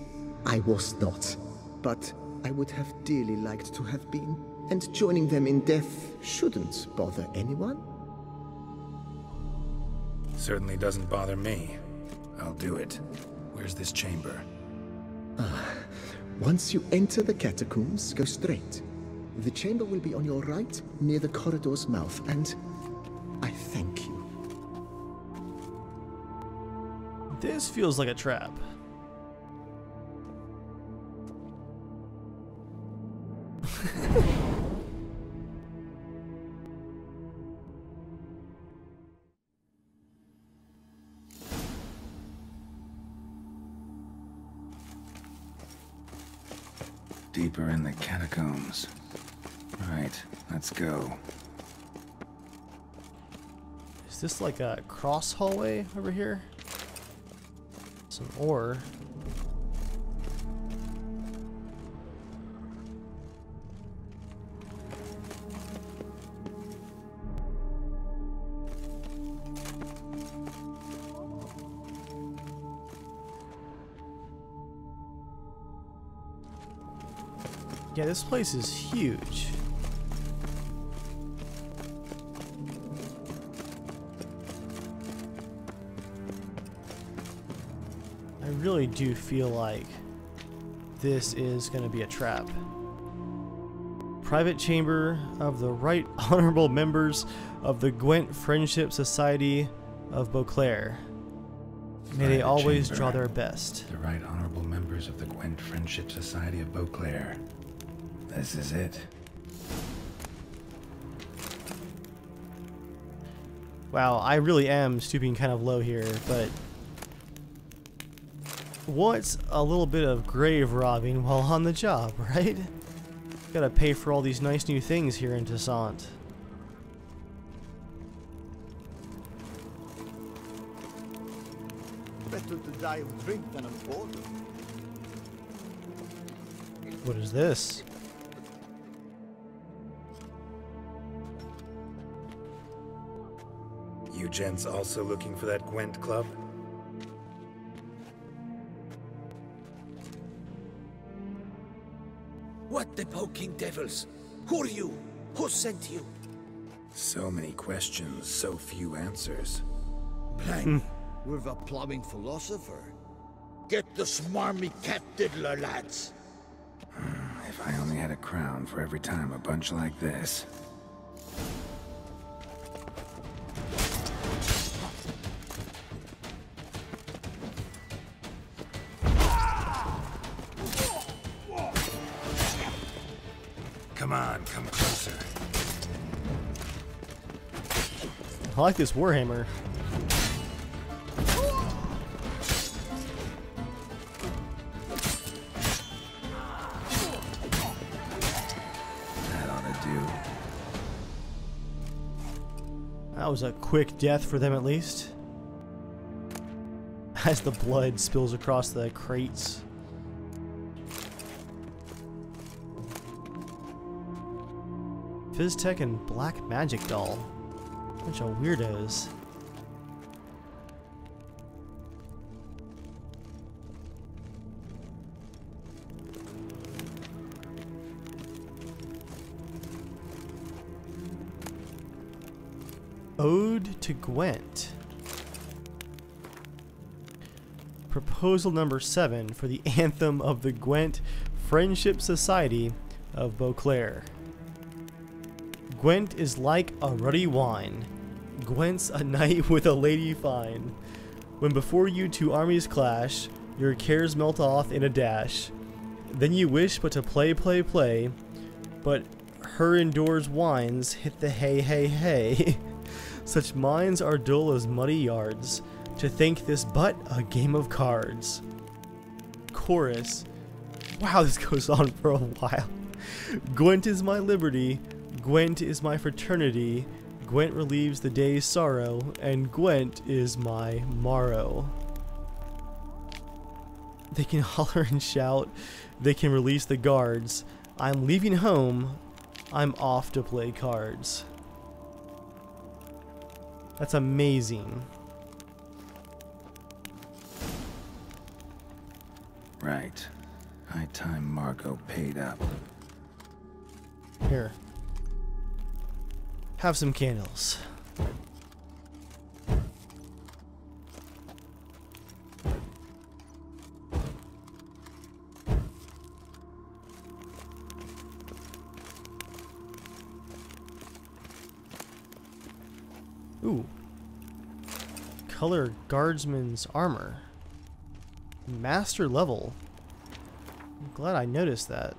I was not. But I would have dearly liked to have been. And joining them in death shouldn't bother anyone. Certainly doesn't bother me. I'll do it. Where's this chamber? Ah, once you enter the catacombs, go straight. The chamber will be on your right, near the corridor's mouth, and I thank you. This feels like a trap. Deeper in the catacombs. Right, let's go. Is this like a cross hallway over here? Some ore. This place is huge. I really do feel like this is going to be a trap. Private chamber of the right honorable members of the Gwent Friendship Society of Beauclair. May they always chamber. draw their best. The right honorable members of the Gwent Friendship Society of Beauclair. This is it. Wow, I really am stooping kind of low here, but what's a little bit of grave robbing while on the job, right? Gotta pay for all these nice new things here in Toussaint. Better to die of drink than of boredom. What is this? Gents also looking for that Gwent club? What the poking devils? Who are you? Who sent you? So many questions, so few answers. Blank. We're the plumbing philosopher. Get the smarmy cat diddler, lads. If I only had a crown for every time a bunch like this. I like this Warhammer. That ought to do. That was a quick death for them at least. As the blood spills across the crates. Fisstech and Black Magic Doll. Bunch of weirdos. Ode to Gwent. Proposal number seven for the anthem of the Gwent Friendship Society of Beauclair. Gwent is like a ruddy wine. Gwent's a night with a lady fine. When before you two armies clash, your cares melt off in a dash. Then you wish but to play, play, play. But her indoors wines hit the hay, hay, hay. Such minds are dull as muddy yards. To think this but a game of cards. Chorus. Wow, this goes on for a while. Gwent is my liberty. Gwent is my fraternity. Gwent relieves the day's sorrow. And Gwent is my morrow. They can holler and shout. They can release the guards. I'm leaving home. I'm off to play cards. That's amazing. Right. High time Margot paid up. Here. Have some candles. Ooh. Color guardsman's armor. Master level. I'm glad I noticed that.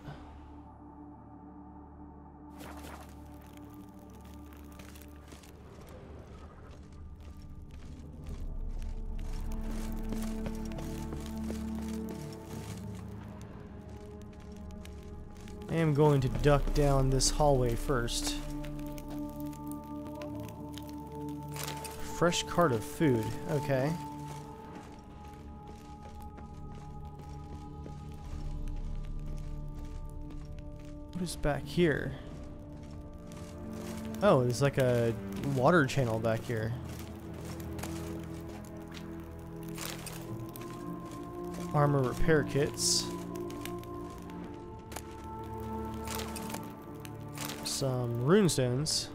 I am going to duck down this hallway first. Fresh cart of food. Okay. What is back here? Oh, there's like a water channel back here. Armor repair kits. Some runestones.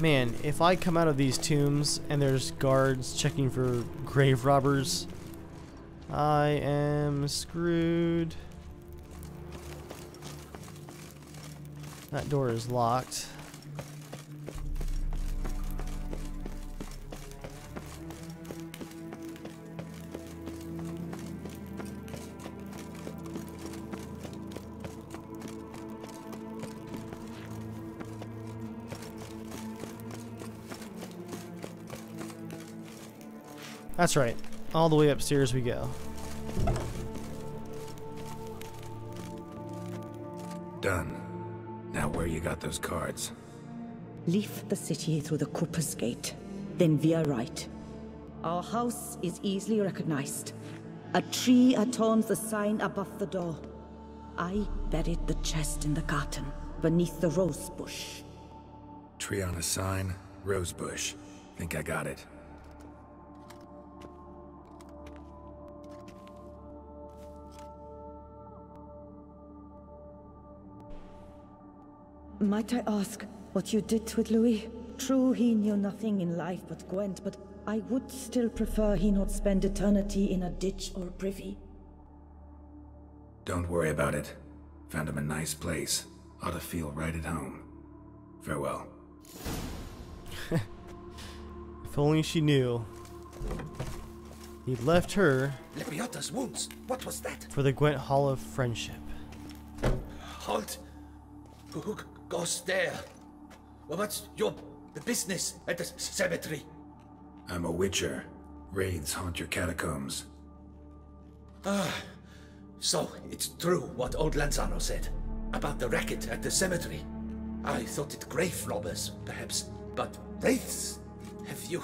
Man, if I come out of these tombs and there's guards checking for grave robbers, I am screwed. That door is locked. That's right. All the way upstairs we go. Done. Now where you got those cards? Leave the city through the Cooper's Gate. Then veer right. Our house is easily recognized. A tree adorns the sign above the door. I buried the chest in the garden, beneath the rose bush. Tree on a sign, rose bush. Think I got it. Might I ask what you did with Louis? True, he knew nothing in life but Gwent, but I would still prefer he not spend eternity in a ditch or privy. Don't worry about it. Found him a nice place. Ought to feel right at home. Farewell. If only she knew. He left her Lebioda's wounds. What was that? for the Gwent Hall of Friendship. Halt! Who, who g- goes there? Well, what's your business at the cemetery? I'm a witcher. Wraiths haunt your catacombs. Ah, so it's true what old Lanzano said about the racket at the cemetery. I thought it grave robbers, perhaps, but wraiths? Have you?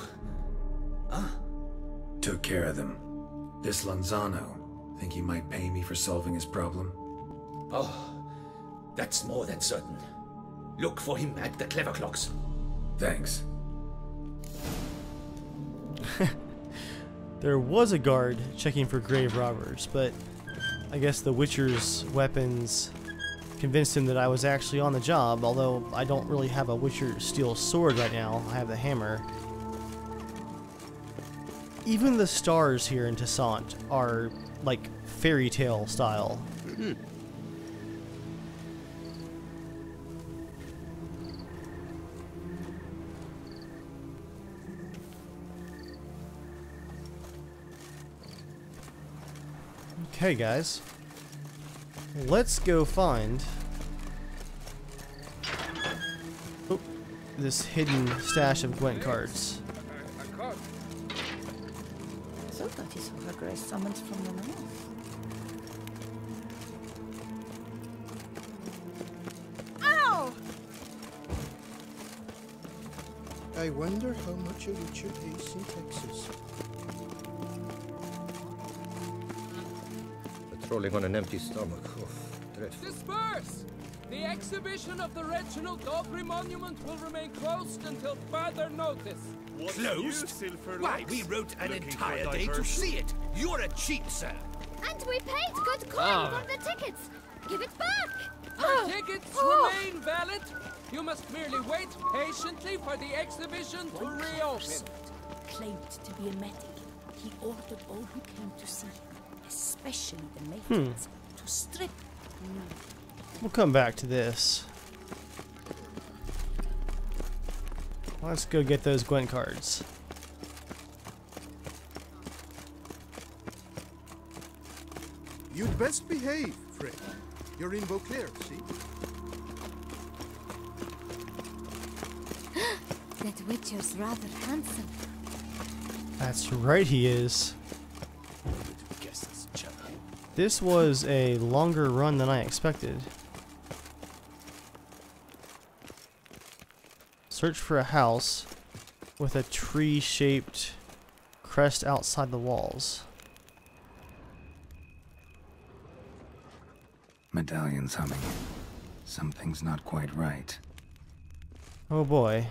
Ah, Took care of them. This Lanzano. Think he might pay me for solving his problem? oh, that's more than certain. Look for him at the Clever Clogs. Thanks. There was a guard checking for grave robbers, but I guess the Witcher's weapons convinced him that I was actually on the job, although I don't really have a Witcher steel sword right now. I have the hammer. Even the stars here in Toussaint are like fairy tale style. Hmm. Okay, guys. Let's go find oh, this hidden stash of Gwent cards. So that is her grace summons from the north. I wonder how much a Witcher pays in taxes. Patrolling on an empty stomach. Oh, dreadful. Disperse! The exhibition of the Reginald d'Aubry monument will remain closed until further notice. Closed? Why, we wrote an entire day to see it. You're a cheat, sir. And we paid good coin Ah. for the tickets. Give it back. Your tickets remain valid. You must merely wait patiently for the exhibition to reopen. Claimed to be a medic. He ordered all who came to see him, especially the Hmm. to strip. We'll come back to this. Let's go get those Gwent cards. You'd best behave, Fred. You're in Beauclair, see? That Witcher's rather handsome. That's right, he is. This was a longer run than I expected. Search for a house with a tree-shaped crest outside the walls. Medallion's humming. Something's not quite right. Oh boy.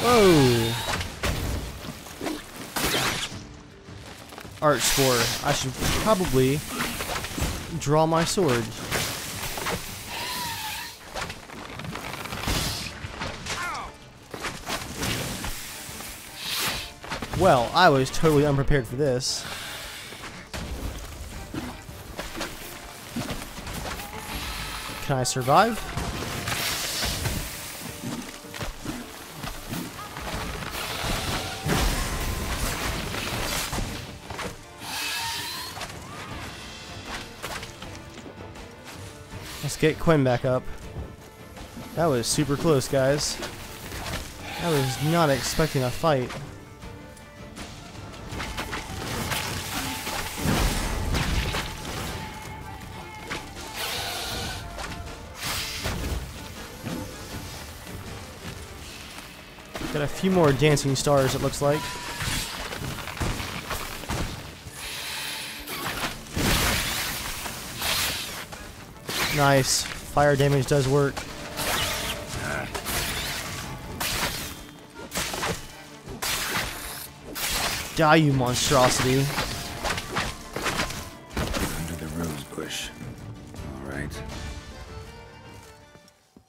Whoa! Art score. I should probably draw my sword. Well, I was totally unprepared for this. Can I survive? Get Quen back up. That was super close, guys. I was not expecting a fight. Got a few more dancing stars, it looks like. Nice. Fire damage does work. Die, you monstrosity. Under the rose bush. Alright.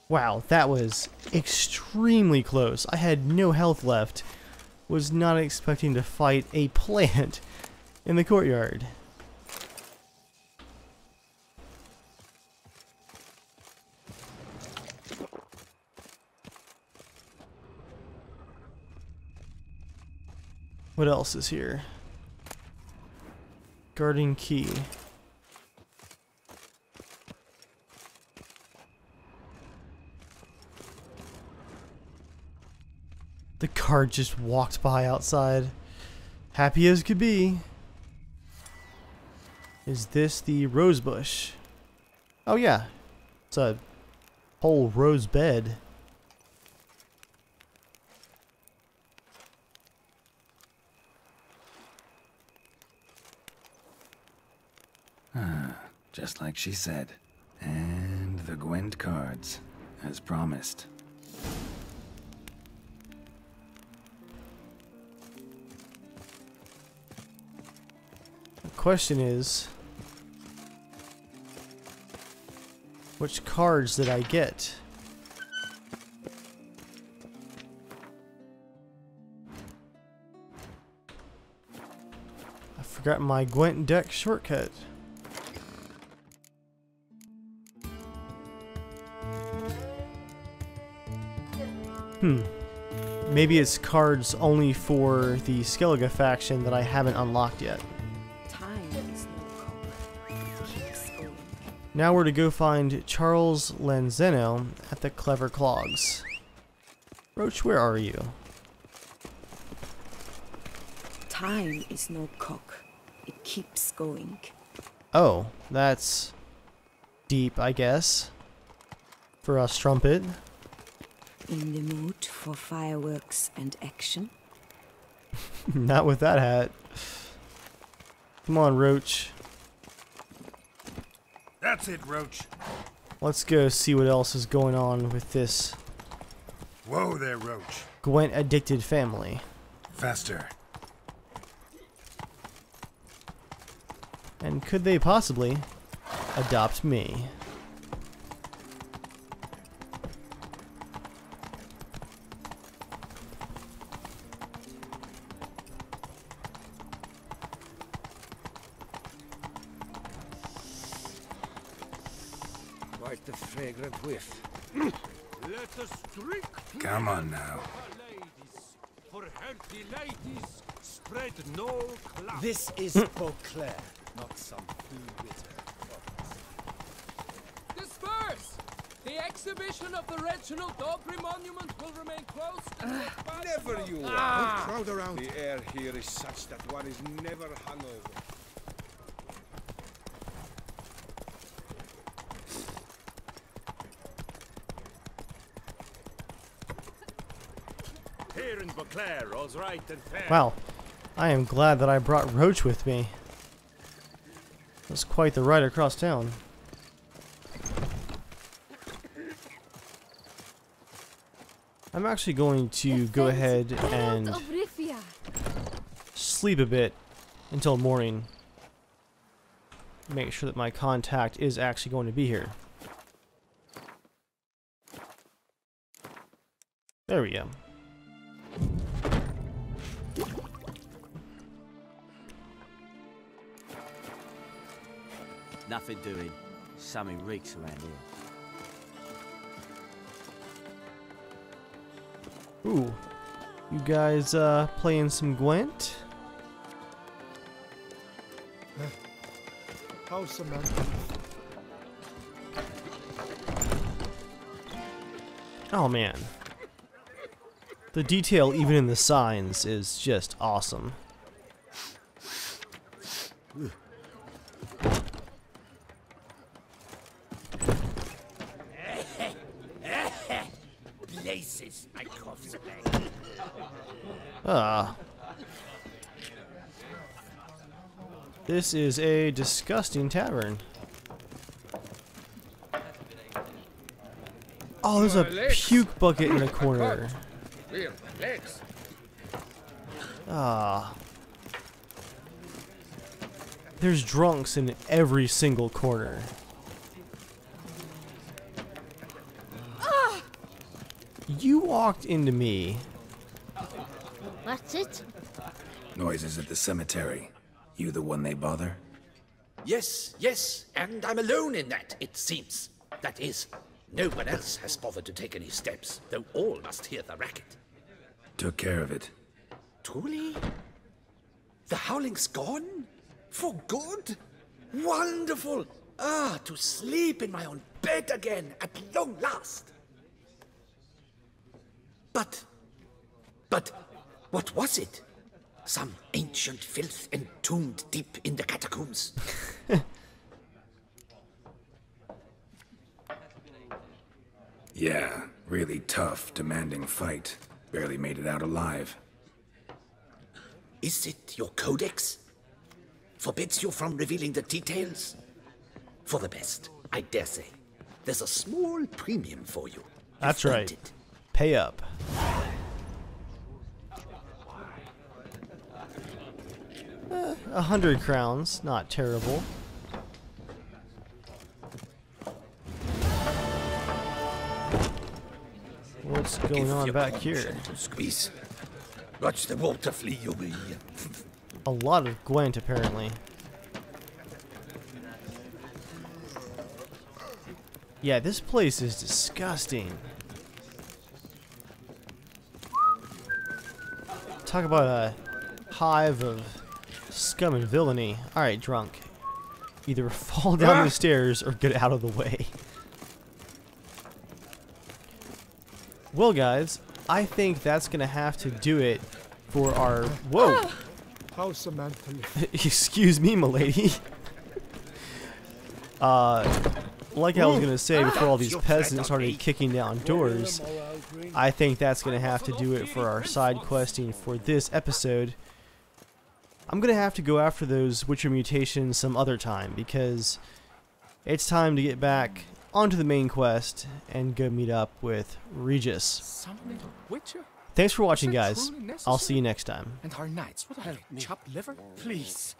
Wow, that was extremely close. I had no health left. Was not expecting to fight a plant in the courtyard. What else is here? Guarding key. The cart just walked by outside. Happy as could be. Is this the rose bush? Oh yeah. It's a whole rose bed. Ah, just like she said. And the Gwent cards, as promised. The question is, which cards did I get? I forgot my Gwent deck shortcut. Hmm. Maybe it's cards only for the Skellige faction that I haven't unlocked yet. Time is no cock. Keeps going. Now we're to go find Charles Lanzano at the Clever Clogs. Roach, where are you? Time is no cock. It keeps going. Oh, that's deep, I guess. For us, trumpet. In the mood for fireworks and action? Not with that hat. Come on, Roach. That's it, Roach. Let's go see what else is going on with this Whoa there, Roach. Gwent addicted family. Faster. And could they possibly adopt me? The exhibition of the Reginald d'Aubry Monument will remain closed. Never you are. Ah. Don't crowd around. The air here is such that one is never hungover. Here in Beauclair, all's right and fair. Wow. I am glad that I brought Roach with me. That's quite the ride across town. Actually going to go ahead and sleep a bit until morning. Make sure that my contact is actually going to be here. There we go. Nothing doing. Something reeks around here. Ooh. You guys uh, playing some Gwent? How's Samantha? Oh man. The detail even in the signs is just awesome. Places, my cough's back. Ah. This is a disgusting tavern. Oh, there's a puke bucket in the corner. Real legs. Ah. There's drunks in every single corner. You walked into me. That's it? Noises at the cemetery. You the one they bother? Yes, yes, and I'm alone in that, it seems. That is, no one else has bothered to take any steps, though all must hear the racket. Took care of it. Truly? The howling's gone? For good? Wonderful! Ah, to sleep in my own bed again, at long last. But, but, what was it? Some ancient filth entombed deep in the catacombs. Yeah, really tough, demanding fight. Barely made it out alive. Is it your codex? Forbids you from revealing the details? For the best, I dare say. There's a small premium for you. That's right. Pay up. A hundred crowns, not terrible. What's going on back here? Squeeze. Watch the water flee away. A lot of Gwent, apparently. Yeah, this place is disgusting. Talk about a hive of scum and villainy. Alright, drunk. Either fall down ah! the stairs or get out of the way. Well, guys, I think that's going to have to do it for our... Whoa! Ah! How's Samantha? Excuse me, milady. uh, like I was mm. gonna say before all these peasants started kicking down doors, I think that's gonna have to do it for our side questing for this episode. I'm going to have to go after those Witcher mutations some other time because it's time to get back onto the main quest and go meet up with Regis. Thanks for watching, guys. I'll see you next time. And our knights, what liver? Please.